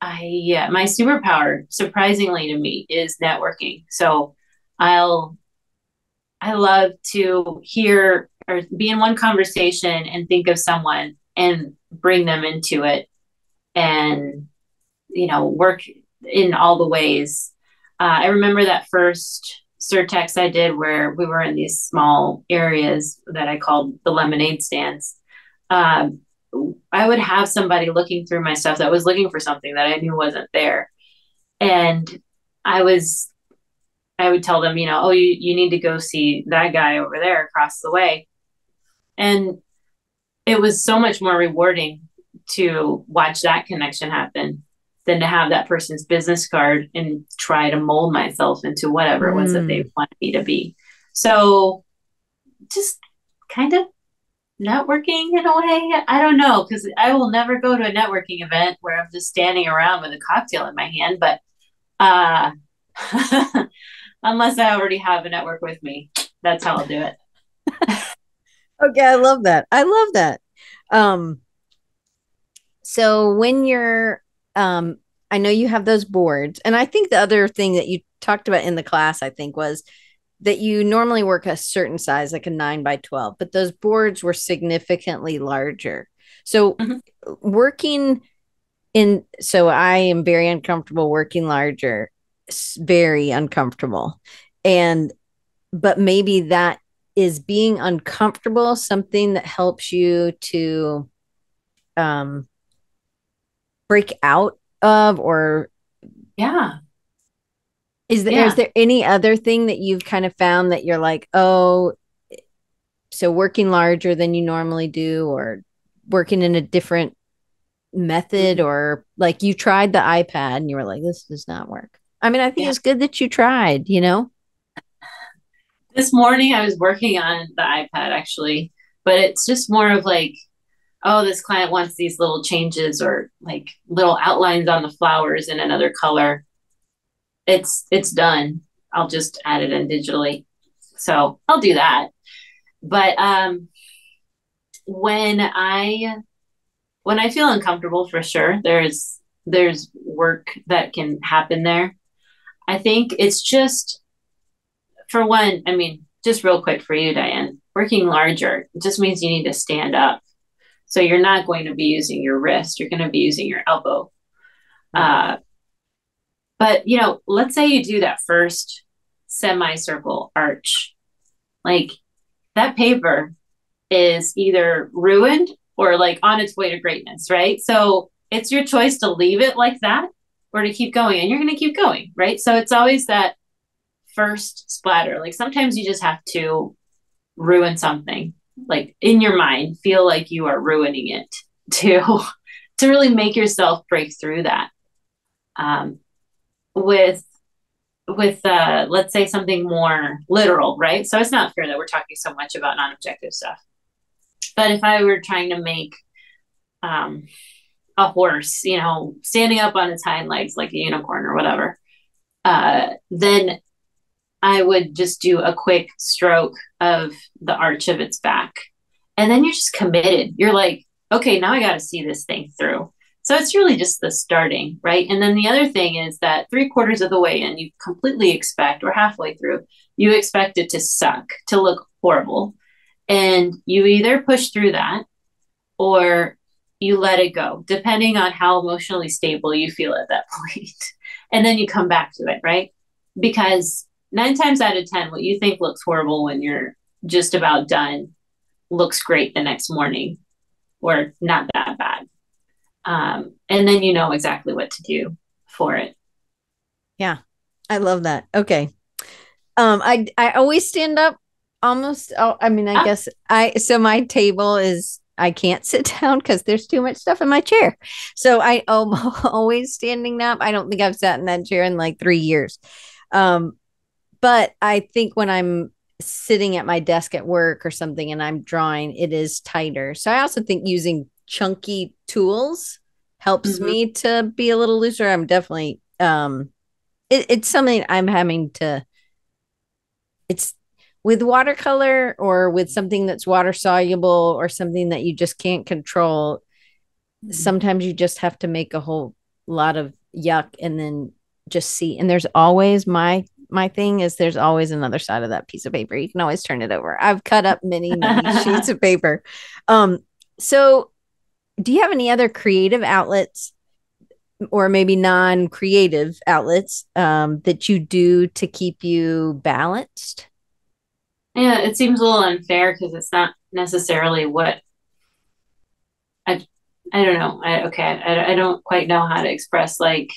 i yeah my superpower surprisingly to me is networking so i'll i love to hear or be in one conversation and think of someone and bring them into it and you know work in all the ways uh, i remember that first surtex i did where we were in these small areas that i called the lemonade stands um, I would have somebody looking through my stuff that was looking for something that I knew wasn't there. And I was, I would tell them, you know, oh, you, you need to go see that guy over there across the way. And it was so much more rewarding to watch that connection happen than to have that person's business card and try to mold myself into whatever it was that they Mm. wanted me to be. So just kind of networking in a way. I don't know because I will never go to a networking event where I'm just standing around with a cocktail in my hand, but uh unless I already have a network with me, that's how I'll do it. Okay, I love that. I love that. Um, so when you're, um, I know you have those boards, and I think the other thing that you talked about in the class, I think, was that you normally work a certain size, like a nine by 12, but those boards were significantly larger. So Mhm. working in, so I am very uncomfortable working larger, very uncomfortable. And, but maybe that is being uncomfortable something that helps you to um break out of or Yeah. is there Yeah. is there any other thing that you've kind of found that you're like oh so working larger than you normally do or working in a different method Mm-hmm. or like you tried the iPad and you were like this does not work I mean I think Yeah. it's good that you tried you know This morning I was working on the iPad actually, but it's just more of like, oh, this client wants these little changes or like little outlines on the flowers in another color. It's it's done. I'll just add it in digitally. So I'll do that. But um when I when I feel uncomfortable for sure, there's there's work that can happen there. I think it's just for one, I mean, just real quick for you, Diane, working larger just means you need to stand up. So you're not going to be using your wrist, you're going to be using your elbow. Uh, but, you know, let's say you do that first semicircle arch. Like that paper is either ruined or like on its way to greatness, right? So it's your choice to leave it like that or to keep going, and you're going to keep going, right? So it's always that first splatter. Like sometimes you just have to ruin something, like in your mind, feel like you are ruining it to to really make yourself break through that. Um, with with uh, let's say something more literal, right? So it's not fair that we're talking so much about non-objective stuff. But if I were trying to make um, a horse, you know, standing up on its hind legs like a unicorn or whatever, uh, then I would just do a quick stroke of the arch of its back. And then you're just committed. You're like, okay, now I got to see this thing through. So it's really just the starting, right? And then the other thing is that three quarters of the way in, you completely expect, or halfway through, you expect it to suck, to look horrible. And you either push through that or you let it go, depending on how emotionally stable you feel at that point. and then you come back to it, right? Because nine times out of 10, what you think looks horrible when you're just about done looks great the next morning or not that bad. Um, and then you know exactly what to do for it. Yeah. I love that. Okay. Um, I I always stand up almost. Oh, I mean, I Ah. guess I so my table is I can't sit down because there's too much stuff in my chair. So I am always standing up. I don't think I've sat in that chair in like three years. Um, but I think when I'm sitting at my desk at work or something and I'm drawing, it is tighter. So I also think using chunky tools helps Mhm. me to be a little looser. I'm definitely um it, it's something I'm having to it's with watercolor or with something that's water soluble or something that you just can't control sometimes you just have to make a whole lot of yuck and then just see and there's always my my thing is there's always another side of that piece of paper. You can always turn it over. I've cut up many many sheets of paper. Um so do you have any other creative outlets or maybe non-creative outlets um, that you do to keep you balanced? Yeah, it seems a little unfair because it's not necessarily what I I don't know. I okay, I, I don't quite know how to express like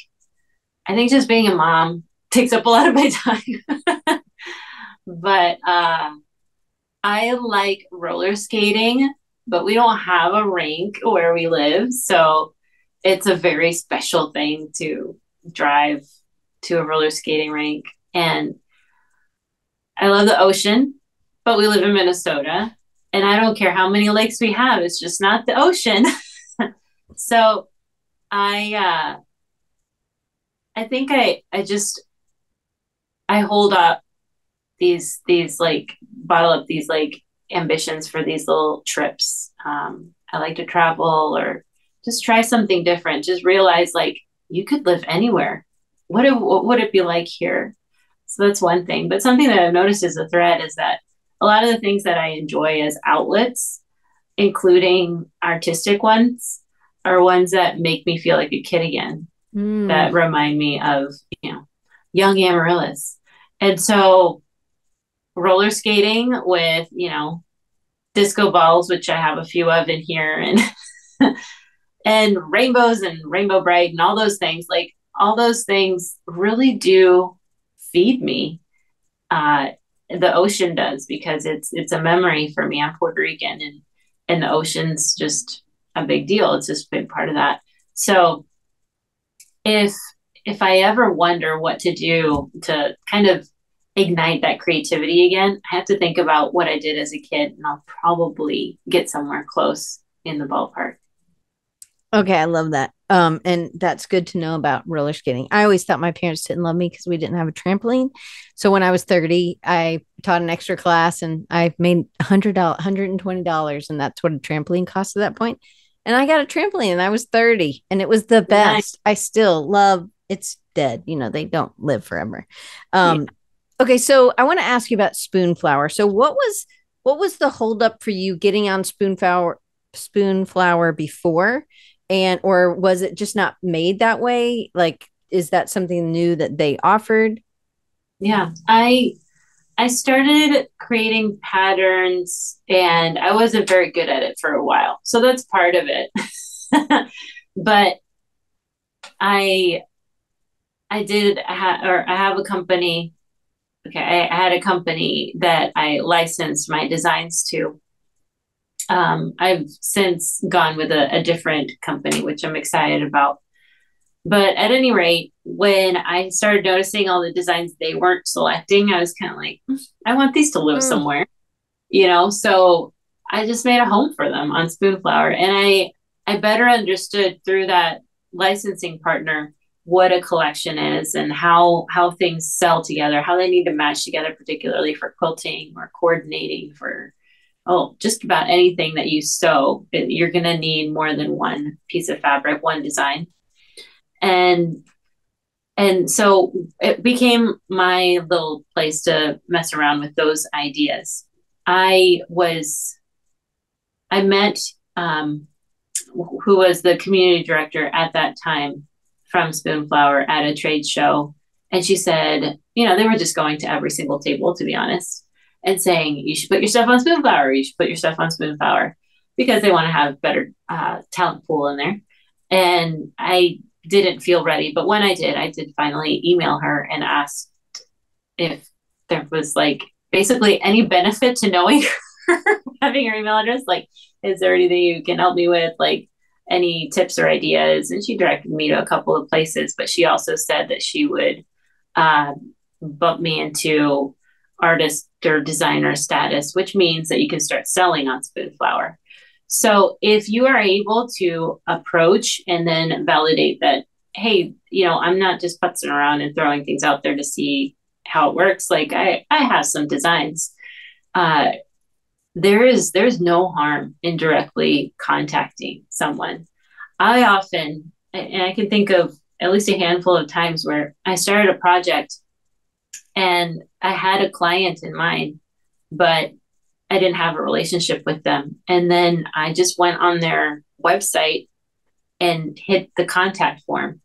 I think just being a mom takes up a lot of my time. but uh I like roller skating, but we don't have a rink where we live, so it's a very special thing to drive to a roller skating rink. And I love the ocean, but we live in Minnesota and I don't care how many lakes we have, it's just not the ocean. so I uh I think I I just I hold up these these like bottle up these like ambitions for these little trips. Um, I like to travel or just try something different. Just realize like you could live anywhere. What, it, what would it be like here? So that's one thing. But something that I've noticed as a thread is that a lot of the things that I enjoy as outlets, including artistic ones, are ones that make me feel like a kid again. Mm. That remind me of, you know, young Amarilys. And so roller skating with, you know, disco balls, which I have a few of in here, and and rainbows and Rainbow Brite and all those things. Like all those things really do feed me. Uh, the ocean does because it's it's a memory for me. I'm Puerto Rican and and the ocean's just a big deal. It's just a big part of that. So if if I ever wonder what to do to kind of ignite that creativity again, I have to think about what I did as a kid and I'll probably get somewhere close in the ballpark. Okay, I love that. Um, and that's good to know about roller skating. I always thought my parents didn't love me because we didn't have a trampoline. So when I was 30, I taught an extra class and I made $100, $120. And that's what a trampoline cost at that point. And I got a trampoline and I was 30 and it was the best. Nice. I still love it's dead. You know, they don't live forever. Um, yeah. okay. So I want to ask you about Spoonflower. So what was, what was the holdup for you getting on Spoonflower, Spoonflower before? and or was it just not made that way like is that something new that they offered yeah i i started creating patterns and i wasn't very good at it for a while so that's part of it but i i did ha- or i have a company okay I, I had a company that i licensed my designs to um, I've since gone with a, a different company, which I'm excited about. But at any rate, when I started noticing all the designs they weren't selecting, I was kind of like, hmm, I want these to live mm. somewhere, you know? So I just made a home for them on Spoonflower. And I, I better understood through that licensing partner what a collection is and how how things sell together, how they need to match together, particularly for quilting or coordinating for oh, just about anything that you sew, you're going to need more than one piece of fabric, one design. And and so it became my little place to mess around with those ideas. I was, I met um, who was the community director at that time from Spoonflower at a trade show. And she said, you know, they were just going to every single table, to be honest and saying you should put your stuff on Spoonflower, you should put your stuff on Spoonflower because they want to have better uh, talent pool in there. And I didn't feel ready, but when I did, I did finally email her and asked if there was like basically any benefit to knowing her, having her email address. Like, is there anything you can help me with? Like, any tips or ideas? And she directed me to a couple of places, but she also said that she would uh, bump me into artist or designer status, which means that you can start selling on Spoonflower. So if you are able to approach and then validate that, hey, you know, I'm not just putzing around and throwing things out there to see how it works. Like I, I have some designs. Uh, there is there's no harm in directly contacting someone. I often, and I can think of at least a handful of times where I started a project and I had a client in mind, but I didn't have a relationship with them. And then I just went on their website and hit the contact form.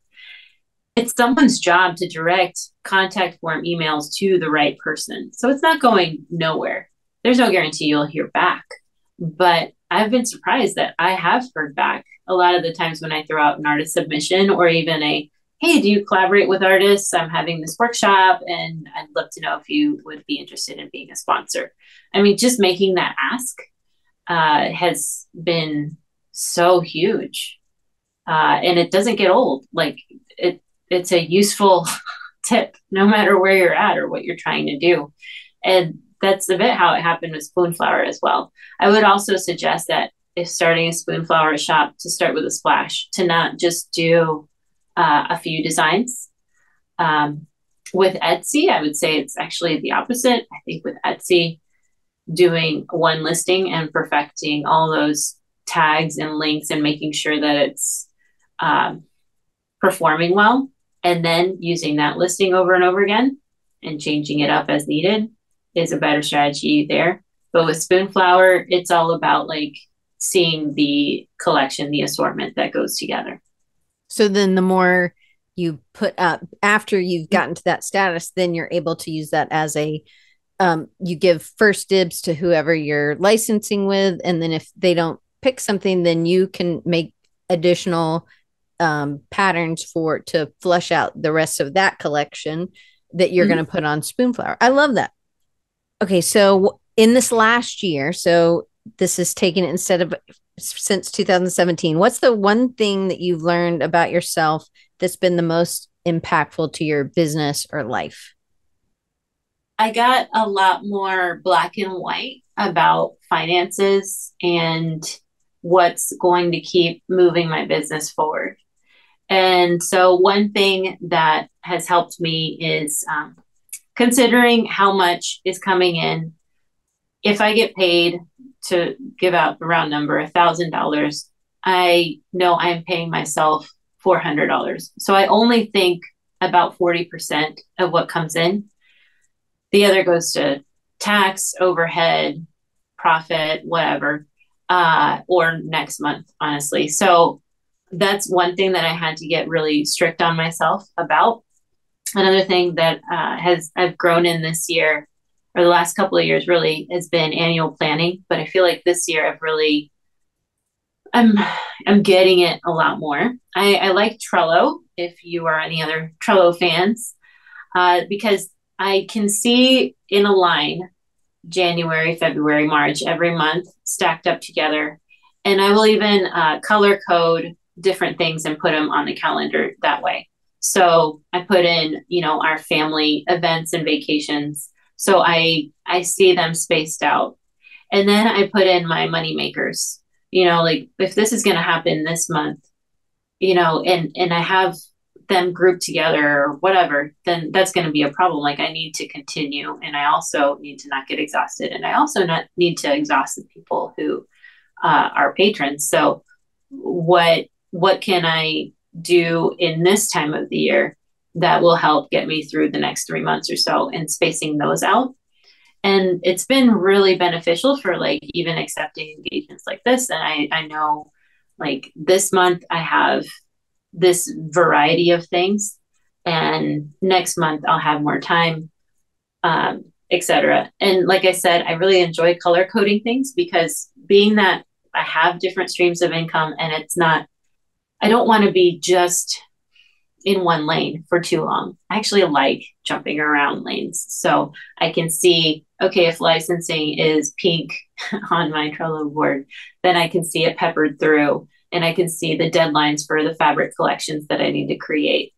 It's someone's job to direct contact form emails to the right person. So it's not going nowhere. There's no guarantee you'll hear back. But I've been surprised that I have heard back a lot of the times when I throw out an artist submission or even a hey, do you collaborate with artists? I'm having this workshop and I'd love to know if you would be interested in being a sponsor. I mean, just making that ask uh, has been so huge. uh, and it doesn't get old. Like it, it's a useful tip no matter where you're at or what you're trying to do. And that's a bit how it happened with Spoonflower as well. I would also suggest that if starting a Spoonflower shop, to start with a splash, to not just do uh, a few designs. Um, with Etsy, I would say it's actually the opposite. I think with Etsy, doing one listing and perfecting all those tags and links and making sure that it's um, performing well, and then using that listing over and over again and changing it up as needed is a better strategy there. But with Spoonflower, it's all about like seeing the collection, the assortment that goes together. So then the more you put up after you've gotten to that status, then you're able to use that as a um, you give first dibs to whoever you're licensing with. And then if they don't pick something, then you can make additional um, patterns for to flush out the rest of that collection that you're mm-hmm. going to put on Spoonflower. I love that. Okay, so in this last year, so this is taken instead of since 2017. What's the one thing that you've learned about yourself that's been the most impactful to your business or life? I got a lot more black and white about finances and what's going to keep moving my business forward. And so, one thing that has helped me is um, considering how much is coming in. If I get paid to give out the round number, a thousand dollars, I know I'm paying myself four hundred dollars. So I only think about forty percent of what comes in. The other goes to tax, overhead, profit, whatever, uh, or next month, honestly. So that's one thing that I had to get really strict on myself about. Another thing that uh, has I've grown in this year or the last couple of years really has been annual planning. But I feel like this year I've really I'm I'm getting it a lot more. I, I like Trello if you are any other Trello fans, uh, because I can see in a line January, February, March every month stacked up together. And I will even uh, color code different things and put them on the calendar that way. So I put in, you know, our family events and vacations. So I I see them spaced out. And then I put in my money makers. You know, like if this is going to happen this month, you know, and and I have them grouped together or whatever, then that's going to be a problem. Like I need to continue, and I also need to not get exhausted, and I also not need to exhaust the people who uh, are patrons. So what what can I do in this time of the year that will help get me through the next three months or so and spacing those out. And it's been really beneficial for like even accepting engagements like this. And I, I know like this month I have this variety of things and next month I'll have more time, um, etc. And like I said, I really enjoy color coding things because being that I have different streams of income and it's not I don't want to be just in one lane for too long. I actually like jumping around lanes. So I can see, okay, if licensing is pink on my Trello board, then I can see it peppered through and I can see the deadlines for the fabric collections that I need to create.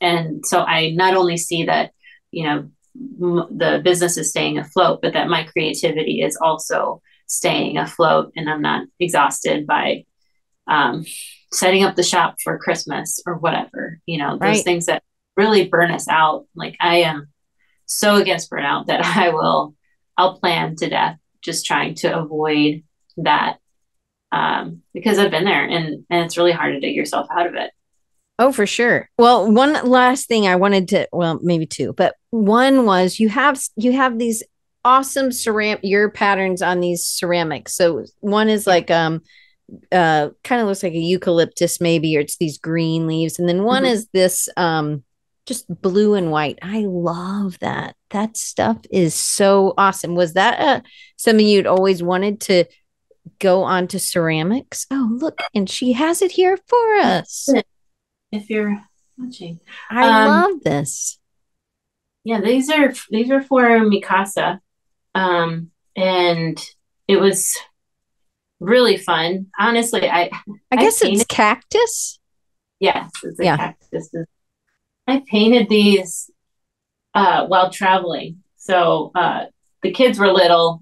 And so I not only see that, you know, m- the business is staying afloat, but that my creativity is also staying afloat and I'm not exhausted by um, setting up the shop for Christmas or whatever, you know, those right. things that really burn us out. Like I am so against burnout that I will, I'll plan to death just trying to avoid that um, because I've been there and, and it's really hard to dig yourself out of it. Oh, for sure. Well, one last thing I wanted to, well, maybe two, but one was you have, you have these awesome ceramic, your patterns on these ceramics. So one is like, um, uh kind of looks like a eucalyptus maybe or it's these green leaves. And then one mm-hmm. is this um just blue and white. I love that. That stuff is so awesome. Was that uh something you'd always wanted to go on to ceramics? Oh look and she has it here for us. If you're watching. I um, love this. yeah these are these are for mikasa. Um and it was really fun. Honestly, I I guess I it's cactus. Yes, it's a yeah. cactus. I painted these uh, while traveling. So uh, the kids were little,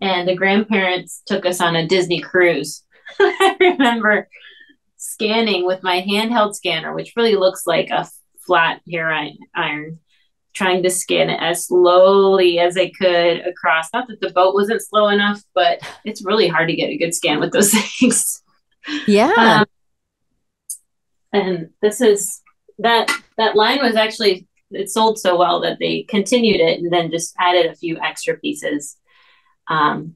and the grandparents took us on a Disney cruise. I remember scanning with my handheld scanner, which really looks like a flat hair iron, trying to scan it as slowly as I could across. Not that the boat wasn't slow enough, but it's really hard to get a good scan with those things. Yeah. Um, and this is that that line was actually it sold so well that they continued it and then just added a few extra pieces. Um,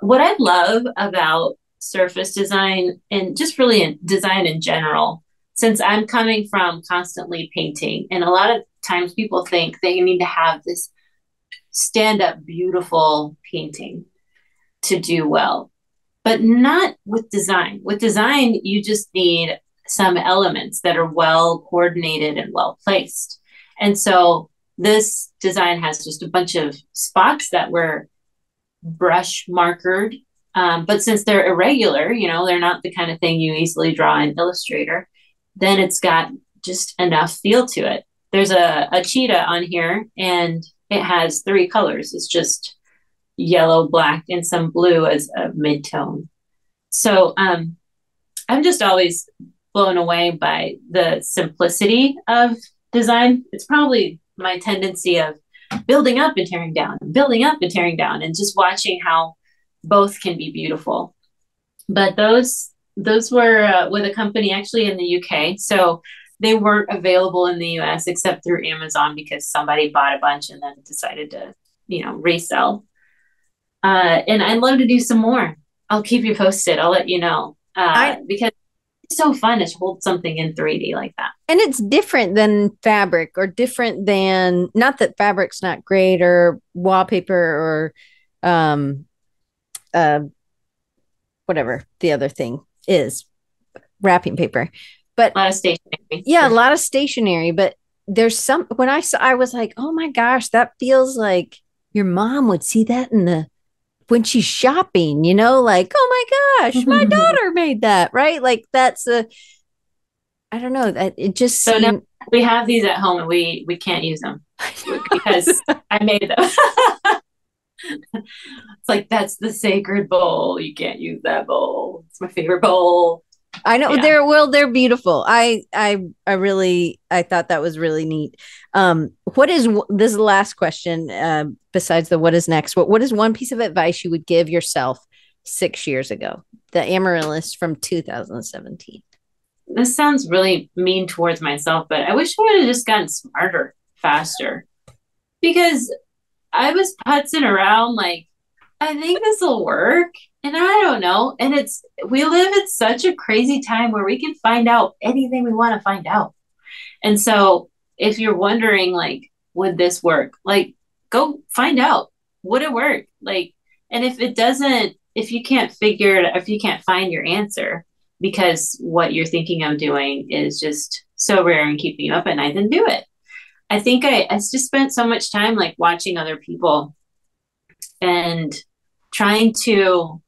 what I love about surface design and just really in design in general, since I'm coming from constantly painting, and a lot of times people think they need to have this stand up beautiful painting to do well, but not with design. With design, you just need some elements that are well coordinated and well placed. And so this design has just a bunch of spots that were brush markered. Um, but since they're irregular, you know, they're not the kind of thing you easily draw in Illustrator, then it's got just enough feel to it. There's a, a cheetah on here and it has three colors. It's just yellow, black, and some blue as a mid tone. So um, I'm just always blown away by the simplicity of design. It's probably my tendency of building up and tearing down, building up and tearing down, and just watching how both can be beautiful. But those those were uh, with a company actually in the UK, so they weren't available in the US except through Amazon because somebody bought a bunch and then decided to you know resell. Uh, and I'd love to do some more. I'll keep you posted. I'll let you know uh, I, because it's so fun to hold something in 3D like that. And it's different than fabric or different than not that fabric's not great or wallpaper or um uh whatever the other thing is wrapping paper. But a lot of stationery. Yeah, a lot of stationery, but there's some when I saw I was like, "Oh my gosh, that feels like your mom would see that in the when she's shopping, you know, like, oh my gosh, my daughter made that, right? Like that's a I don't know, that it just so seemed... now we have these at home and we we can't use them because I made them. it's like that's the sacred bowl. You can't use that bowl. It's my favorite bowl. I know yeah. they're well, they're beautiful. I I I really I thought that was really neat. Um, what is this is the last question? Uh, besides the what is next, what what is one piece of advice you would give yourself six years ago? The Amarilys from 2017. This sounds really mean towards myself, but I wish I would have just gotten smarter faster because I was putzing around like I think this will work. And I don't know. And it's, we live in such a crazy time where we can find out anything we want to find out. And so if you're wondering, like, would this work? Like, go find out. Would it work? Like, and if it doesn't, if you can't figure it, if you can't find your answer because what you're thinking of doing is just so rare and keeping you up at night, then do it. I think I, I just spent so much time like watching other people and trying to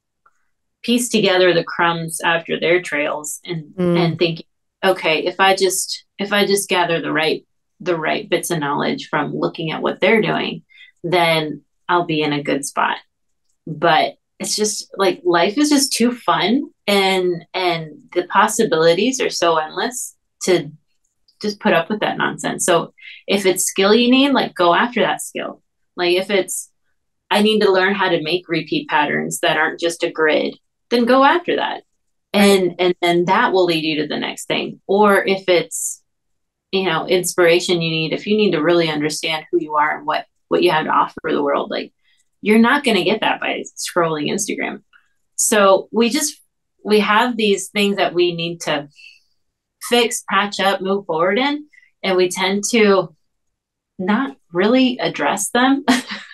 piece together the crumbs after their trails and mm. and thinking okay if i just if i just gather the right the right bits of knowledge from looking at what they're doing then i'll be in a good spot. But it's just like life is just too fun and and the possibilities are so endless to just put up with that nonsense. So if it's skill you need like go after that skill. Like if it's I need to learn how to make repeat patterns that aren't just a grid, then go after that. And and then that will lead you to the next thing. Or if it's you know, inspiration you need, if you need to really understand who you are and what what you have to offer the world, like you're not going to get that by scrolling Instagram. So we just we have these things that we need to fix, patch up, move forward in, and we tend to not really address them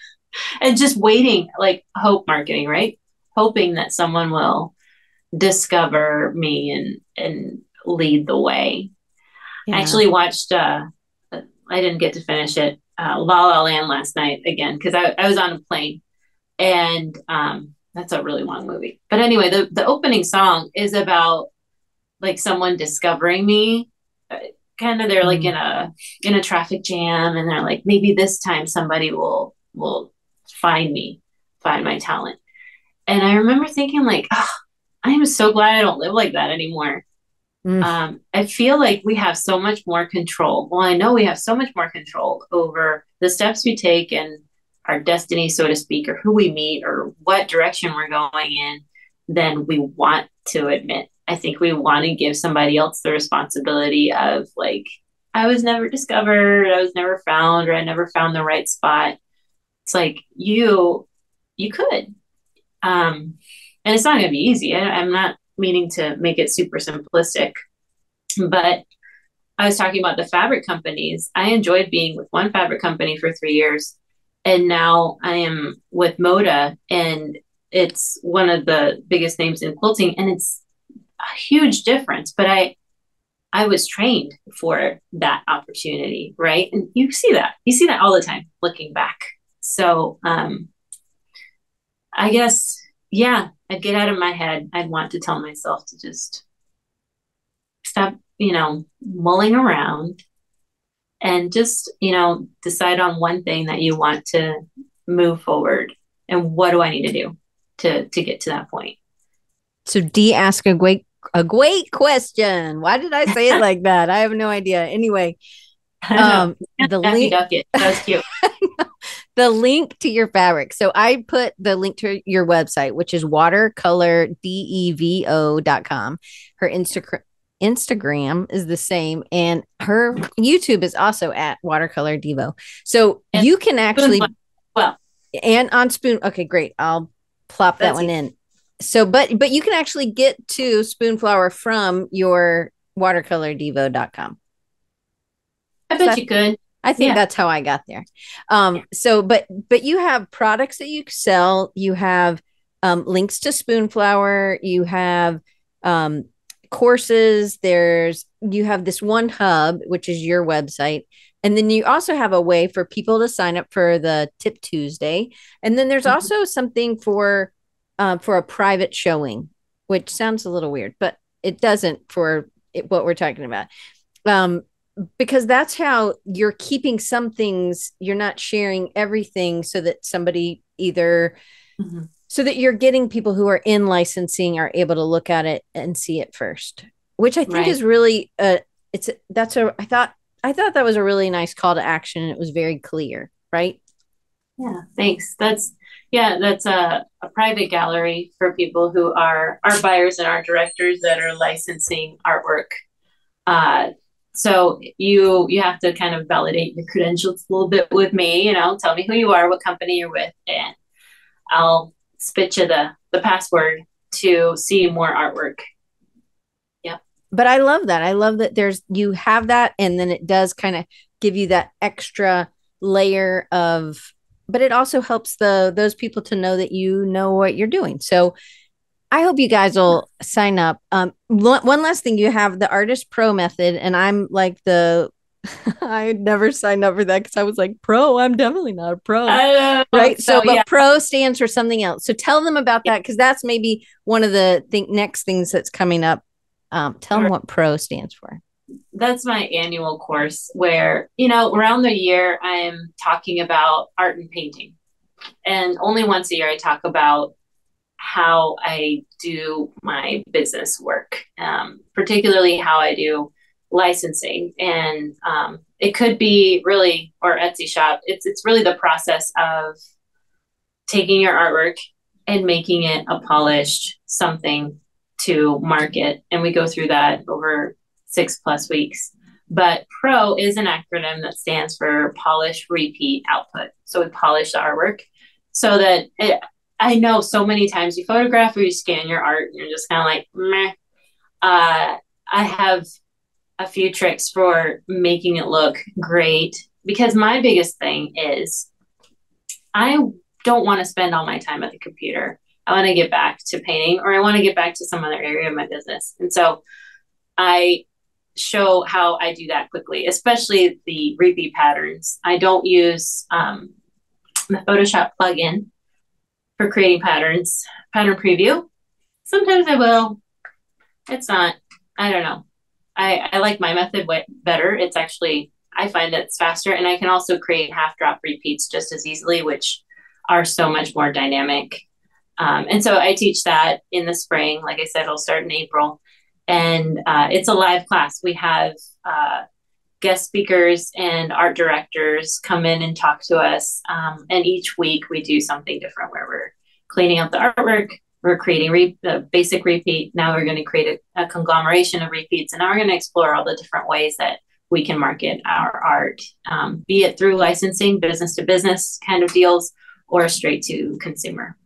and just waiting, like hope marketing, right? Hoping that someone will discover me and and lead the way. Yeah. I actually watched. uh I didn't get to finish it. Uh, La La Land last night again because I, I was on a plane and um, that's a really long movie. But anyway, the the opening song is about like someone discovering me. Uh, kind of they're like in a in a traffic jam and they're like maybe this time somebody will will find me, find my talent. And I remember thinking like, oh, I am so glad I don't live like that anymore. Mm. Um, I feel like we have so much more control. Well, I know we have so much more control over the steps we take and our destiny, so to speak, or who we meet or what direction we're going in than we want to admit. I think we want to give somebody else the responsibility of like, I was never discovered, I was never found, or I never found the right spot. It's like you, you could. Um, and it's not going to be easy. I, I'm not meaning to make it super simplistic, but I was talking about the fabric companies. I enjoyed being with one fabric company for three years, and now I am with Moda, and it's one of the biggest names in quilting, and it's a huge difference. But I, I was trained for that opportunity, right? And you see that, you see that all the time looking back. So, um, I guess, yeah, I'd get out of my head. I'd want to tell myself to just stop, you know, mulling around and just, you know, decide on one thing that you want to move forward. And what do I need to do to to get to that point? So D ask a great a great question. Why did I say it like that? I have no idea. Anyway, um the link that's cute. the link to your fabric. So I put the link to your website, which is watercolordevo.com. Her Instagram Instagram is the same, and her YouTube is also at Watercolor Devo. So and you can actually well and on Spoon. Okay, great. I'll plop that one in. So, but but you can actually get to Spoonflower from your watercolordevo.com. I bet so you could. I think yeah. that's how I got there. Um, yeah. so but but you have products that you sell, you have um, links to Spoonflower, you have um, courses, there's you have this one hub, which is your website. And then you also have a way for people to sign up for the Tip Tuesday. And then there's mm-hmm. also something for uh, for a private showing, which sounds a little weird, but it doesn't for it, what we're talking about. Um, because that's how you're keeping some things you're not sharing everything so that somebody either mm-hmm. so that you're getting people who are in licensing are able to look at it and see it first which i think right. is really uh it's that's a i thought i thought that was a really nice call to action and it was very clear right yeah thanks that's yeah that's a, a private gallery for people who are our buyers and our directors that are licensing artwork uh, so you you have to kind of validate your credentials a little bit with me you know tell me who you are what company you're with and i'll spit you the the password to see more artwork. Yeah but i love that. I love that there's you have that and then it does kind of give you that extra layer of but it also helps the those people to know that you know what you're doing. So I hope you guys will sign up. Um, one last thing, you have the Artist Pro method, and I'm like the I never signed up for that because I was like pro. I'm definitely not a pro, right? So, so but yeah. pro stands for something else. So tell them about that because that's maybe one of the th- next things that's coming up. Um, tell sure. them what pro stands for. That's my annual course where you know around the year I'm talking about art and painting, and only once a year I talk about how I do my business work, um, particularly how I do licensing. And um, it could be really, or Etsy shop, it's, it's really the process of taking your artwork and making it a polished something to market. And we go through that over six plus weeks. But PRO is an acronym that stands for polish, repeat, output. So we polish the artwork so that it, I know so many times you photograph or you scan your art and you're just kind of like, meh. Uh, I have a few tricks for making it look great because my biggest thing is I don't want to spend all my time at the computer. I want to get back to painting or I want to get back to some other area of my business. And so I show how I do that quickly, especially the repeat patterns. I don't use um, the Photoshop plugin for creating patterns, pattern preview. Sometimes I will. It's not, I don't know. I, I like my method better. It's actually, I find it's faster. And I can also create half drop repeats just as easily, which are so much more dynamic. Um, and so I teach that in the spring. Like I said, it'll start in April. And uh, it's a live class. We have uh, guest speakers and art directors come in and talk to us. Um, and each week we do something different where we're cleaning up the artwork, we're creating re- the basic repeat. Now we're going to create a, a conglomeration of repeats. And now we're going to explore all the different ways that we can market our art, um, be it through licensing, business to business kind of deals, or straight to consumer.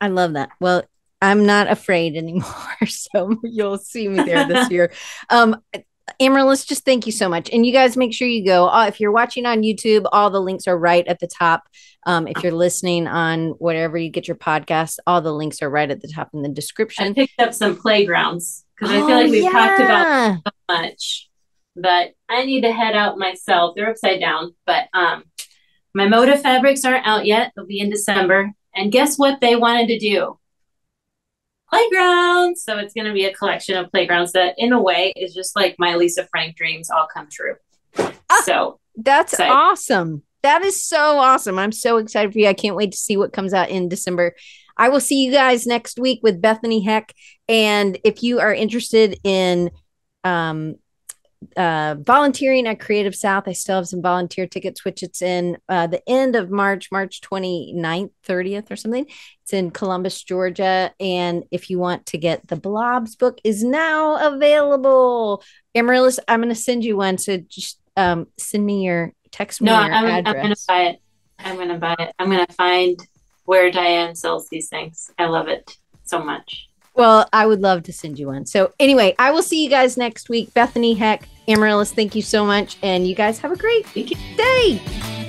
I love that. Well, I'm not afraid anymore. So you'll see me there this year. Um, Amarilys, just thank you so much. And you guys make sure you go. Uh, if you're watching on YouTube, all the links are right at the top. Um, if you're listening on whatever you get your podcast, all the links are right at the top in the description. I picked up some playgrounds because oh, I feel like we've yeah. talked about so much, but I need to head out myself. They're upside down, but um, my Moda fabrics aren't out yet. They'll be in December. And guess what they wanted to do? Playgrounds. So it's going to be a collection of playgrounds that, in a way, is just like my Lisa Frank dreams all come true. Ah, so that's excited. awesome. That is so awesome. I'm so excited for you. I can't wait to see what comes out in December. I will see you guys next week with Bethany Heck. And if you are interested in um, uh, volunteering at Creative South. I still have some volunteer tickets, which it's in uh, the end of March, March 29th, 30th or something. It's in Columbus, Georgia. And if you want to get the Blobs book is now available. Amarilys, I'm going to send you one. So just um, send me your text me no, your I'm, address. I'm going to buy it. I'm going to buy it. I'm going to find where Diane sells these things. I love it so much. Well, I would love to send you one. So, anyway, I will see you guys next week. Bethany Heck, Amarilys, thank you so much. And you guys have a great day.